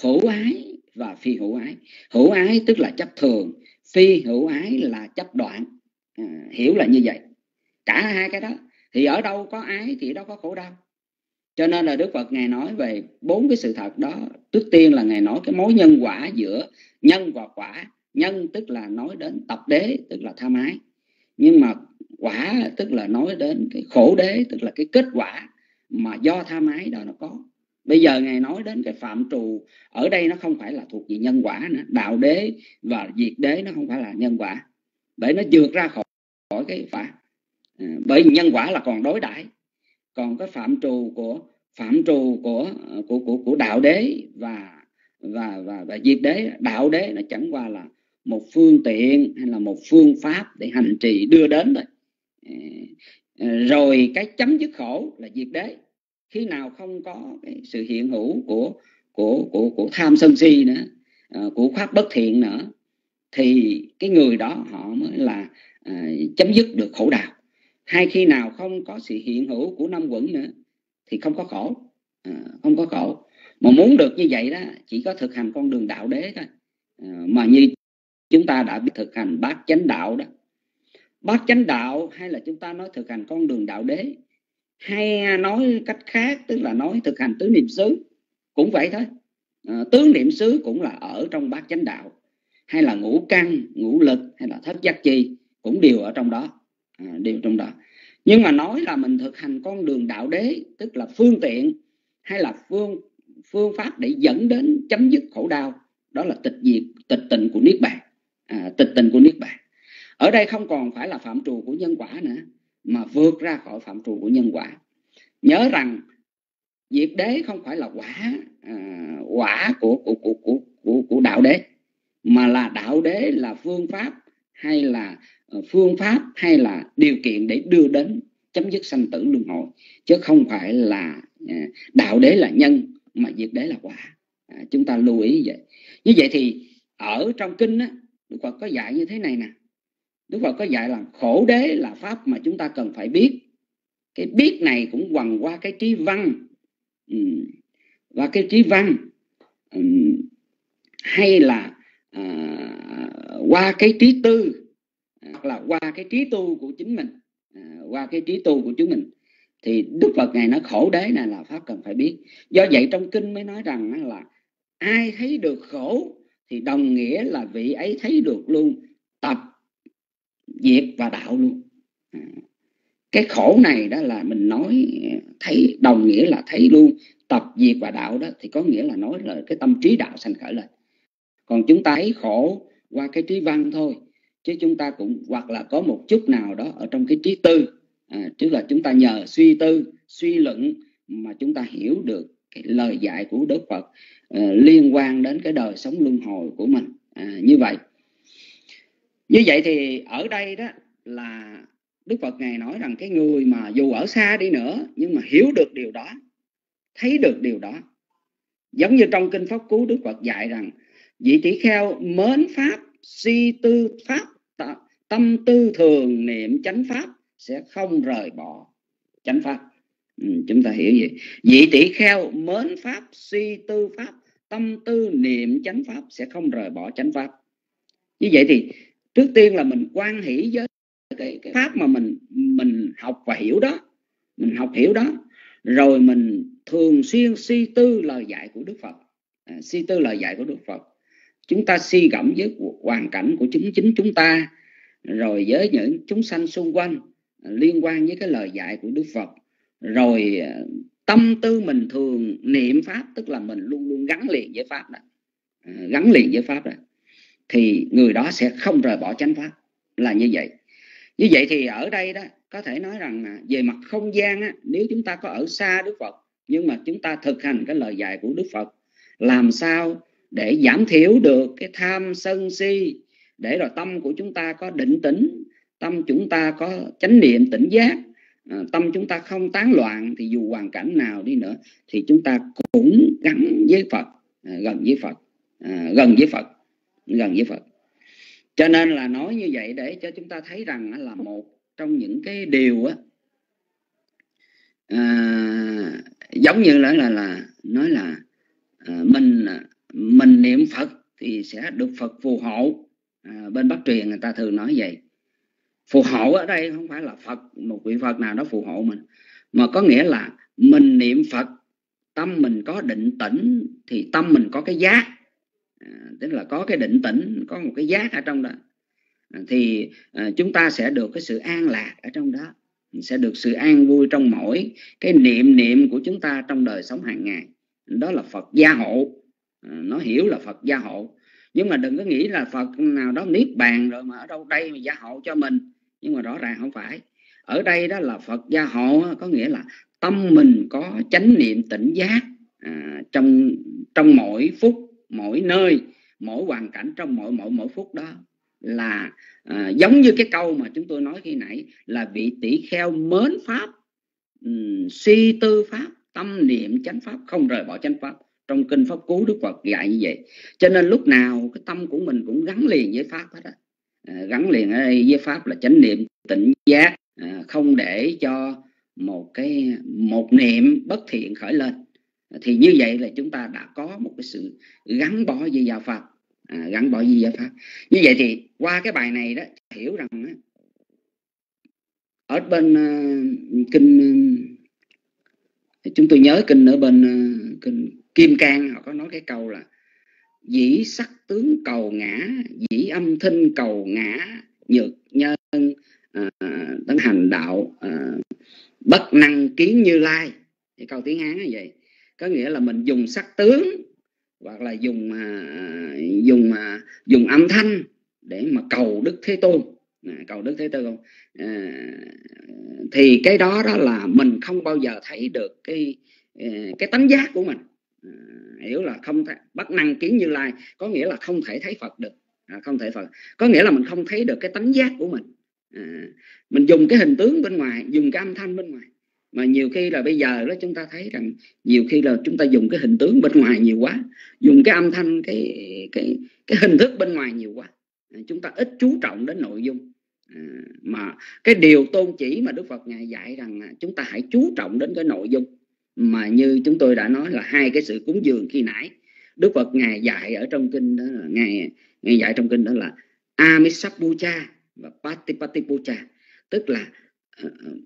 hữu ái và phi hữu ái. Hữu ái tức là chấp thường phi hữu ái là chấp đoạn. À, hiểu là như vậy. Cả hai cái đó thì ở đâu có ái thì đó có khổ đau. Cho nên là đức phật ngài nói về bốn cái sự thật đó. Trước tiên là ngài nói cái mối nhân quả giữa nhân và quả. Nhân tức là nói đến tập đế tức là tham ái. Nhưng mà quả tức là nói đến cái khổ đế tức là cái kết quả mà do tham ái đó nó có bây giờ ngài nói đến cái phạm trù ở đây nó không phải là thuộc về nhân quả nữa đạo đế và diệt đế nó không phải là nhân quả. Bởi nó vượt ra khỏi, khỏi cái quả. À, bởi vì nhân quả là còn đối đãi. Còn cái phạm trù của phạm trù của của của của đạo đế và và và và diệt đế đạo đế nó chẳng qua là một phương tiện hay là một phương pháp để hành trì đưa đến thôi. À, rồi cái chấm dứt khổ là diệt đế khi nào không có cái sự hiện hữu của của của của tham sân si nữa uh, của pháp bất thiện nữa thì cái người đó họ mới là uh, chấm dứt được khổ đau. Hay khi nào không có sự hiện hữu của năm quẩn nữa thì không có khổ uh, không có khổ. Mà muốn được như vậy đó chỉ có thực hành con đường đạo đế thôi. Uh, mà như chúng ta đã biết thực hành bát chánh đạo đó. Bát chánh đạo hay là chúng ta nói thực hành con đường đạo đế hay nói cách khác tức là nói thực hành tứ niệm xứ. Cũng vậy thôi. À, tứ niệm xứ cũng là ở trong bát chánh đạo. Hay là ngũ căn ngũ lực hay là thất giác chi cũng đều ở trong đó. À, đều trong đó. Nhưng mà nói là mình thực hành con đường đạo đế tức là phương tiện hay là phương phương pháp để dẫn đến chấm dứt khổ đau đó là tịch diệt tịch tịnh của niết bàn. À, tịch tịnh của niết bàn. Ở đây không còn phải là phạm trù của nhân quả nữa mà vượt ra khỏi phạm trù của nhân quả. Nhớ rằng diệt đế không phải là quả à, quả của của, của của của của đạo đế mà là đạo đế là phương pháp hay là ờ, phương pháp hay là điều kiện để đưa đến chấm dứt sanh tử luân hồi chứ không phải là à, đạo đế là nhân mà diệt đế là quả. À, chúng ta lưu ý vậy. Như vậy thì ở trong kinh á Đức Phật có dạy như thế này nè. Đức Phật có dạy là khổ đế là pháp mà chúng ta cần phải biết cái biết này cũng quằn qua cái trí văn ừ. và cái trí văn ừ. hay là à, qua cái trí tư à, hoặc là qua cái trí tu của chính mình à, qua cái trí tu của chúng mình thì Đức Phật này nó khổ đế này là pháp cần phải biết do vậy trong kinh mới nói rằng là ai thấy được khổ thì đồng nghĩa là vị ấy thấy được luôn diệt và đạo luôn. À. cái khổ này đó là mình nói thấy đồng nghĩa là thấy luôn. Tập diệt và đạo đó thì có nghĩa là nói là cái tâm trí đạo sanh khởi lên. Còn chúng ta thấy khổ qua cái trí văn thôi chứ chúng ta cũng hoặc là có một chút nào đó ở trong cái trí tư. À, tức là chúng ta nhờ suy tư suy luận mà chúng ta hiểu được cái lời dạy của Đức Phật uh, liên quan đến cái đời sống luân hồi của mình. À, như vậy như vậy thì ở đây đó là Đức Phật ngài nói rằng cái người mà dù ở xa đi nữa nhưng mà hiểu được điều đó thấy được điều đó. Giống như trong kinh pháp cú Đức Phật dạy rằng vị tỷ kheo mến pháp si tư pháp tâm tư thường niệm chánh pháp sẽ không rời bỏ chánh pháp. Ừ, chúng ta hiểu gì? Vị tỷ kheo mến pháp si tư pháp tâm tư niệm chánh pháp sẽ không rời bỏ chánh pháp. Như vậy thì trước tiên là mình quan hỷ với cái, cái pháp mà mình mình học và hiểu đó. Mình học hiểu đó. Rồi mình thường xuyên suy tư lời dạy của đức phật. À, suy tư lời dạy của đức phật. Chúng ta suy gẫm với hoàn cảnh của chính chính chúng ta rồi với những chúng sanh xung quanh à, liên quan với cái lời dạy của đức phật. Rồi à, tâm tư mình thường niệm pháp tức là mình luôn luôn gắn liền với pháp đó. À, gắn liền với pháp đó thì người đó sẽ không rời bỏ chánh pháp. Là như vậy. Như vậy thì ở đây đó có thể nói rằng về mặt không gian á, nếu chúng ta có ở xa Đức Phật nhưng mà chúng ta thực hành cái lời dạy của Đức Phật làm sao để giảm thiểu được cái tham sân si? Để rồi tâm của chúng ta có định tĩnh tâm chúng ta có chánh niệm tỉnh giác à, tâm chúng ta không tán loạn thì dù hoàn cảnh nào đi nữa thì chúng ta cũng gắn với Phật à, gần với Phật à, gần với Phật gần với Phật. Cho nên là nói như vậy để cho chúng ta thấy rằng là một trong những cái điều á à, giống như là là là nói là à, mình à, mình niệm Phật thì sẽ được Phật phù hộ. À, bên Bắc truyền người ta thường nói vậy. Phù hộ ở đây không phải là Phật một vị Phật nào đó phù hộ mình mà có nghĩa là mình niệm Phật tâm mình có định tĩnh thì tâm mình có cái giác tức là có cái định tĩnh có một cái giác ở trong đó. À, thì à, chúng ta sẽ được cái sự an lạc ở trong đó. Sẽ được sự an vui trong mỗi cái niệm niệm của chúng ta trong đời sống hàng ngày. Đó là Phật gia hộ. À, nó hiểu là Phật gia hộ. Nhưng mà đừng có nghĩ là Phật nào đó niết bàn rồi mà ở đâu đây mà gia hộ cho mình. Nhưng mà rõ ràng không phải. Ở đây đó là Phật gia hộ có nghĩa là tâm mình có chánh niệm tỉnh giác à, trong trong mỗi phút mỗi nơi mỗi hoàn cảnh trong mỗi mỗi mỗi phút đó là à, giống như cái câu mà chúng tôi nói khi nãy là vị tỷ kheo mến pháp um, suy tư pháp tâm niệm chánh pháp không rời bỏ chánh pháp. Trong kinh pháp cú đức phật dạy như vậy. Cho nên lúc nào cái tâm của mình cũng gắn liền với pháp hết á. À, gắn liền ở đây với pháp là chánh niệm tỉnh giác à, không để cho một cái một niệm bất thiện khởi lên thì như vậy là chúng ta đã có một cái sự gắn bó với giáo pháp. À, gắn bó với giáo pháp. Như vậy thì qua cái bài này đó hiểu rằng đó, ở bên uh, kinh uh, chúng tôi nhớ kinh ở bên uh, kinh kim cang họ có nói cái câu là dĩ sắc tướng cầu ngã dĩ âm thinh cầu ngã nhược nhân uh, tấn hành đạo uh, bất năng kiến như lai. Cái câu tiếng hán như vậy có nghĩa là mình dùng sắc tướng hoặc là dùng à, dùng à, dùng âm thanh để mà cầu đức thế tôn. À, cầu đức thế tôn. À, thì cái đó đó là mình không bao giờ thấy được cái à, cái tánh giác của mình. À, hiểu là không thể bắt năng kiến như lai có nghĩa là không thể thấy phật được. À, không thể phật. Có nghĩa là mình không thấy được cái tánh giác của mình. À, mình dùng cái hình tướng bên ngoài dùng cái âm thanh bên ngoài mà nhiều khi là bây giờ đó chúng ta thấy rằng nhiều khi là chúng ta dùng cái hình tướng bên ngoài nhiều quá dùng cái âm thanh cái cái cái hình thức bên ngoài nhiều quá. À, chúng ta ít chú trọng đến nội dung. À, mà cái điều tôn chỉ mà Đức Phật ngài dạy rằng à, chúng ta hãy chú trọng đến cái nội dung. Mà như chúng tôi đã nói là hai cái sự cúng dường khi nãy Đức Phật ngài dạy ở trong kinh đó là ngài ngài dạy trong kinh đó là Amisapucha và Patipatipucha. Tức là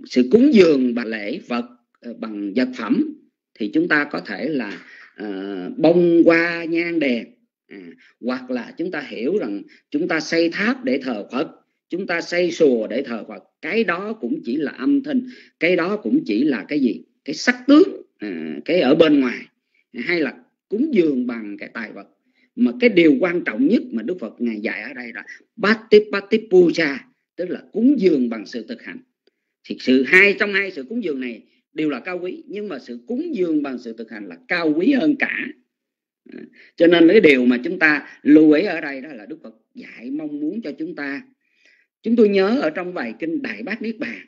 sự cúng dường bằng lễ vật ờ, bằng vật phẩm thì chúng ta có thể là uh, bông hoa nhang đèn à, hoặc là chúng ta hiểu rằng chúng ta xây tháp để thờ Phật chúng ta xây sùa để thờ Phật. Cái đó cũng chỉ là âm thanh cái đó cũng chỉ là cái gì? Cái sắc tướng à, cái ở bên ngoài hay là cúng dường bằng cái tài vật. Mà cái điều quan trọng nhất mà Đức Phật ngài dạy ở đây là Bhattipati Puja tức là cúng dường bằng sự thực hành thì sự hai trong hai sự cúng dường này đều là cao quý nhưng mà sự cúng dường bằng sự thực hành là cao quý hơn cả. À, cho nên cái điều mà chúng ta lưu ý ở đây đó là Đức Phật dạy mong muốn cho chúng ta. Chúng tôi nhớ ở trong bài kinh Đại Bát Niết Bàn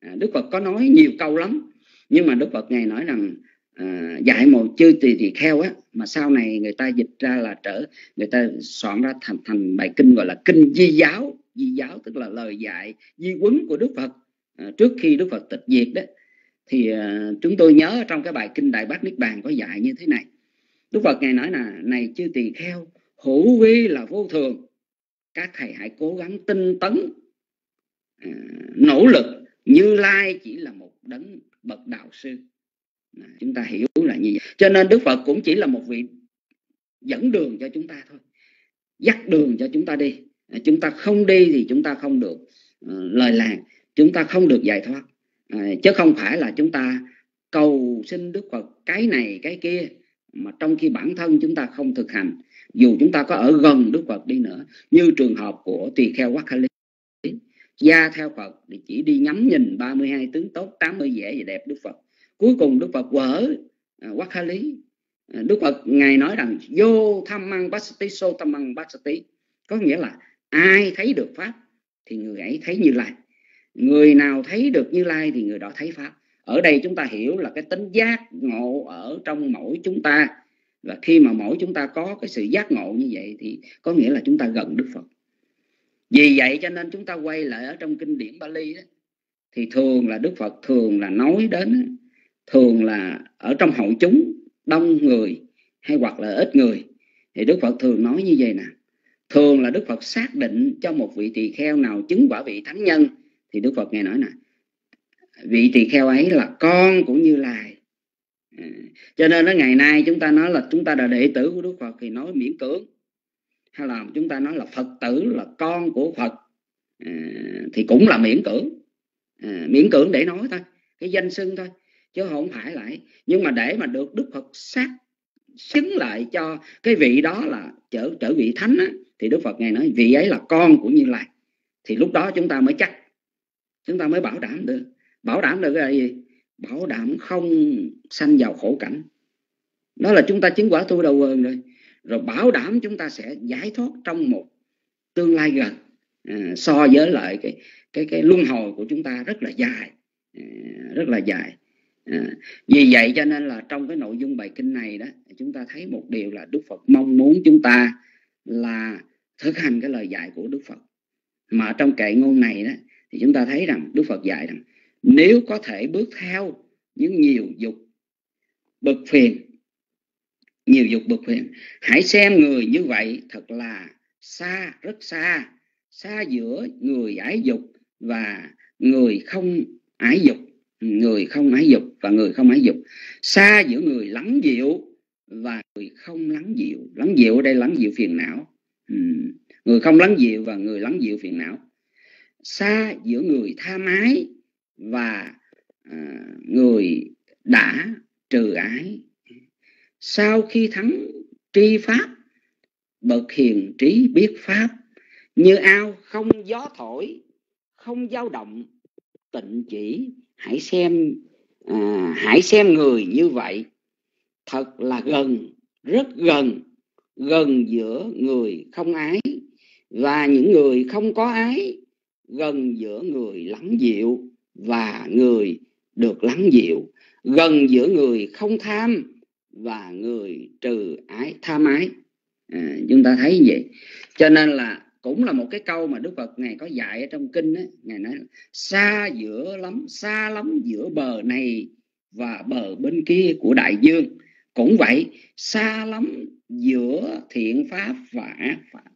à, Đức Phật có nói nhiều câu lắm nhưng mà Đức Phật ngài nói rằng à, dạy một chư tỳ tỳ kheo á mà sau này người ta dịch ra là trở người ta soạn ra thành thành bài kinh gọi là kinh di giáo. Di giáo tức là lời dạy di quấn của Đức Phật. À, trước khi Đức Phật tịch diệt đó thì à, chúng tôi nhớ trong cái bài kinh Đại Bát Niết Bàn có dạy như thế này. Đức Phật ngài nói là này chư tỳ kheo hữu vi là vô thường. Các thầy hãy cố gắng tinh tấn à, nỗ lực như lai chỉ là một đấng bậc đạo sư. À, chúng ta hiểu là như vậy. Cho nên đức phật cũng chỉ là một vị dẫn đường cho chúng ta thôi dắt đường cho chúng ta đi. À, chúng ta không đi thì chúng ta không được uh, lời làng chúng ta không được giải thoát à, chứ không phải là chúng ta cầu xin đức phật cái này cái kia mà trong khi bản thân chúng ta không thực hành. Dù chúng ta có ở gần Đức Phật đi nữa như trường hợp của tỳ kheo Wakali gia theo Phật thì chỉ đi ngắm nhìn 32 tướng tốt 80 vẻ và đẹp Đức Phật. Cuối cùng Đức Phật vỡ à, quắc khali à, Đức Phật ngài nói rằng vô tham măng basati so tham măng basati có nghĩa là ai thấy được pháp thì người ấy thấy như lai người nào thấy được như lai thì người đó thấy pháp. Ở đây chúng ta hiểu là cái tính giác ngộ ở trong mỗi chúng ta. Và khi mà mỗi chúng ta có cái sự giác ngộ như vậy thì có nghĩa là chúng ta gần Đức Phật. Vì vậy cho nên chúng ta quay lại ở trong kinh điển Bali đó, thì thường là Đức Phật thường là nói đến thường là ở trong hội chúng đông người hay hoặc là ít người thì Đức Phật thường nói như vậy nè. Thường là Đức Phật xác định cho một vị tỳ kheo nào chứng quả vị thánh nhân thì Đức Phật nghe nói nè vị tỳ kheo ấy là con của Như Lai. À, cho nên đó ngày nay chúng ta nói là chúng ta là đệ tử của Đức Phật thì nói miễn cưỡng. Hay là chúng ta nói là Phật tử là con của Phật. À, thì cũng là miễn cưỡng. À, miễn cưỡng để nói thôi cái danh xưng thôi chứ không phải lại. Nhưng mà để mà được Đức Phật xác xứng lại cho cái vị đó là trở trở vị thánh á, thì Đức Phật ngài nói vị ấy là con của Như Lai. Thì lúc đó chúng ta mới chắc chúng ta mới bảo đảm được. Bảo đảm được cái gì? Bảo đảm không sanh vào khổ cảnh. Đó là chúng ta chứng quả tu đầu vườn rồi. Rồi bảo đảm chúng ta sẽ giải thoát trong một tương lai gần. À, so với lại cái cái cái luân hồi của chúng ta rất là dài. À, rất là dài. À, vì vậy cho nên là trong cái nội dung bài kinh này đó chúng ta thấy một điều là Đức Phật mong muốn chúng ta là thực hành cái lời dạy của Đức Phật. Mà trong kệ ngôn này đó thì chúng ta thấy rằng Đức Phật dạy rằng nếu có thể bước theo những nhiều dục bực phiền nhiều dục bực phiền hãy xem người như vậy thật là xa, rất xa xa giữa người ái dục và người không ái dục, người không ái dục và người không ái dục. Xa giữa người lắng dịu và người không lắng dịu. Lắng dịu ở đây lắng dịu phiền não. Người không lắng dịu và người lắng dịu phiền não xa giữa người tha mái và à, người đã trừ ái. Sau khi thắng tri pháp bậc hiền trí biết pháp như ao không gió thổi không dao động tịnh chỉ. Hãy xem à, hãy xem người như vậy. Thật là gần rất gần gần giữa người không ái và những người không có ái gần giữa người lắng dịu và người được lắng dịu. Gần giữa người không tham và người trừ ái tham ái. À, chúng ta thấy như vậy. Cho nên là cũng là một cái câu mà Đức Phật ngài có dạy ở trong kinh đó, ngài nói xa giữa lắm xa lắm giữa bờ này và bờ bên kia của đại dương. Cũng vậy xa lắm giữa thiện pháp và ác pháp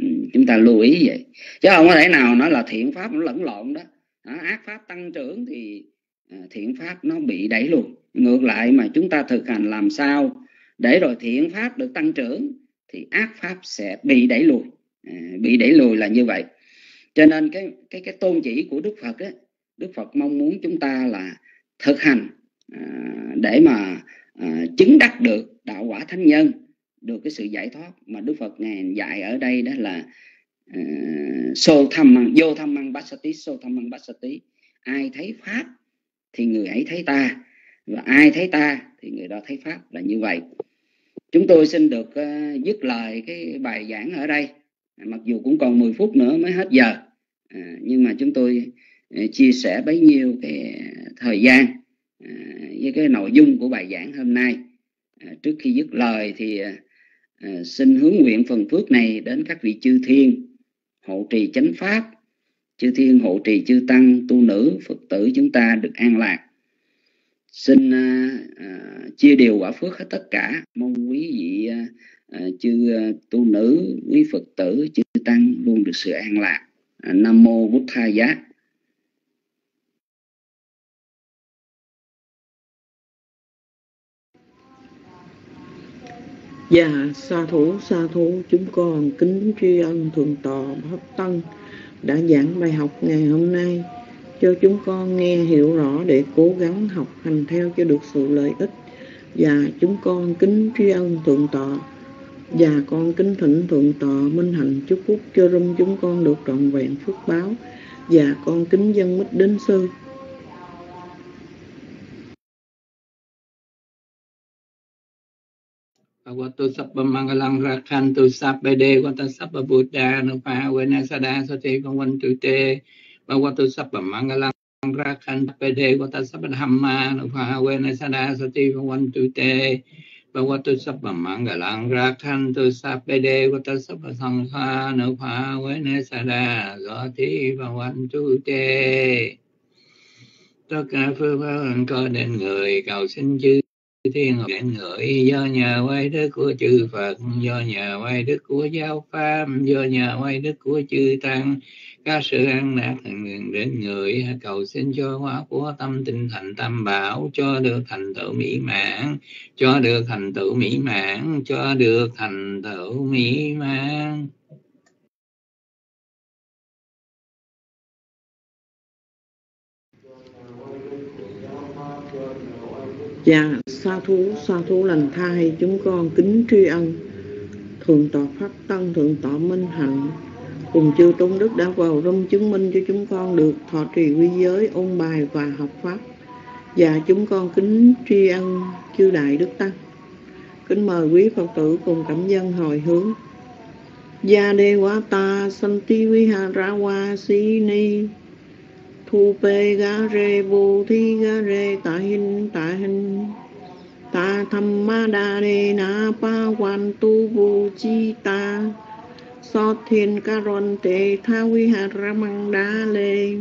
ừ, chúng ta lưu ý vậy. Chứ không có thể nào nói là thiện pháp nó lẫn lộn đó. À, ác pháp tăng trưởng thì à, thiện pháp nó bị đẩy luôn ngược lại mà chúng ta thực hành làm sao để rồi thiện pháp được tăng trưởng thì ác pháp sẽ bị đẩy lùi. À, bị đẩy lùi là như vậy. Cho nên cái cái cái tôn chỉ của đức phật đó đức phật mong muốn chúng ta là thực hành à, để mà à, chứng đắc được đạo quả thánh nhân được cái sự giải thoát mà đức phật ngài dạy ở đây đó là ờ, uh, so tham vô tham mang basati so tham mang basati ai thấy pháp thì người ấy thấy ta và ai thấy ta thì người đó thấy pháp là như vậy. Chúng tôi xin được uh, dứt lời cái bài giảng ở đây. Mặc dù cũng còn 10 phút nữa mới hết giờ uh, nhưng mà chúng tôi uh, chia sẻ bấy nhiêu cái thời gian uh, với cái nội dung của bài giảng hôm nay. À, trước khi dứt lời thì uh, À, xin hướng nguyện phần phước này đến các vị chư thiên hộ trì chánh pháp. Chư thiên hộ trì chư tăng tu nữ phật tử chúng ta được an lạc. Xin à, à chia đều quả phước hết tất cả. Mong quý vị à, à chư tu nữ quý phật tử chư tăng luôn được sự an lạc. Nam mô bút tha giá. Dạ, sa thủ, sa thủ, chúng con kính tri ân thượng tọa Pháp Tân đã giảng bài học ngày hôm nay cho chúng con nghe hiểu rõ để cố gắng học hành theo cho được sự lợi ích. Và chúng con kính tri ân thượng tọa. Và con kính thỉnh thượng tọa minh hạnh chúc phúc cho rung chúng con được trọn vẹn phước báo. Và con kính dân mít đến sư. Bhagavato Sapa Mangalang Rakhantu Sabba Devata Sapa Buddha Nupa Vena Sada Sati Kawantu Te Bhagavato Sapa Mangalang Rakhantu Sabba Devata Sabba Dhamma Nupa Vena Sada Sati Kawantu Te Bhagavato Sapa Mangalang Rakhantu Sabba Devata Sapa Sangha Nupa Vena Sada Sati Kawantu Te tất cả phương pháp có đến người cầu xin chư thiên nguyện ngợi do nhờ quay đức của chư Phật, do nhờ quay đức của giáo pháp, do nhờ quay đức của chư tăng. Các sự an lạc thành nguyện đến người cầu xin cho hóa của tâm tinh thành tam bảo, cho được thành tựu mỹ mãn, cho được thành tựu mỹ mãn, cho được thành tựu mỹ mãn. Dạ, sa thú, sa thú lành thai, chúng con kính tri ân. Thượng tọa Pháp Tân, Thượng tọa Minh Hạnh Cùng chư Tôn Đức đã vào rung chứng minh cho chúng con được thọ trì quy giới, ôn bài và học Pháp. Và chúng con kính tri ân chư Đại Đức Tăng. Kính mời quý Phật tử cùng cảm dân hồi hướng. Gia Đê Quá Ta Santi Viharawa Si ni thu pê ga rê vô thi ga rê ta hình ta hình ta tham ma đa đề na pa quan tu vô chi ta so thiên ca ron tê tha vi hà ra măng đa lê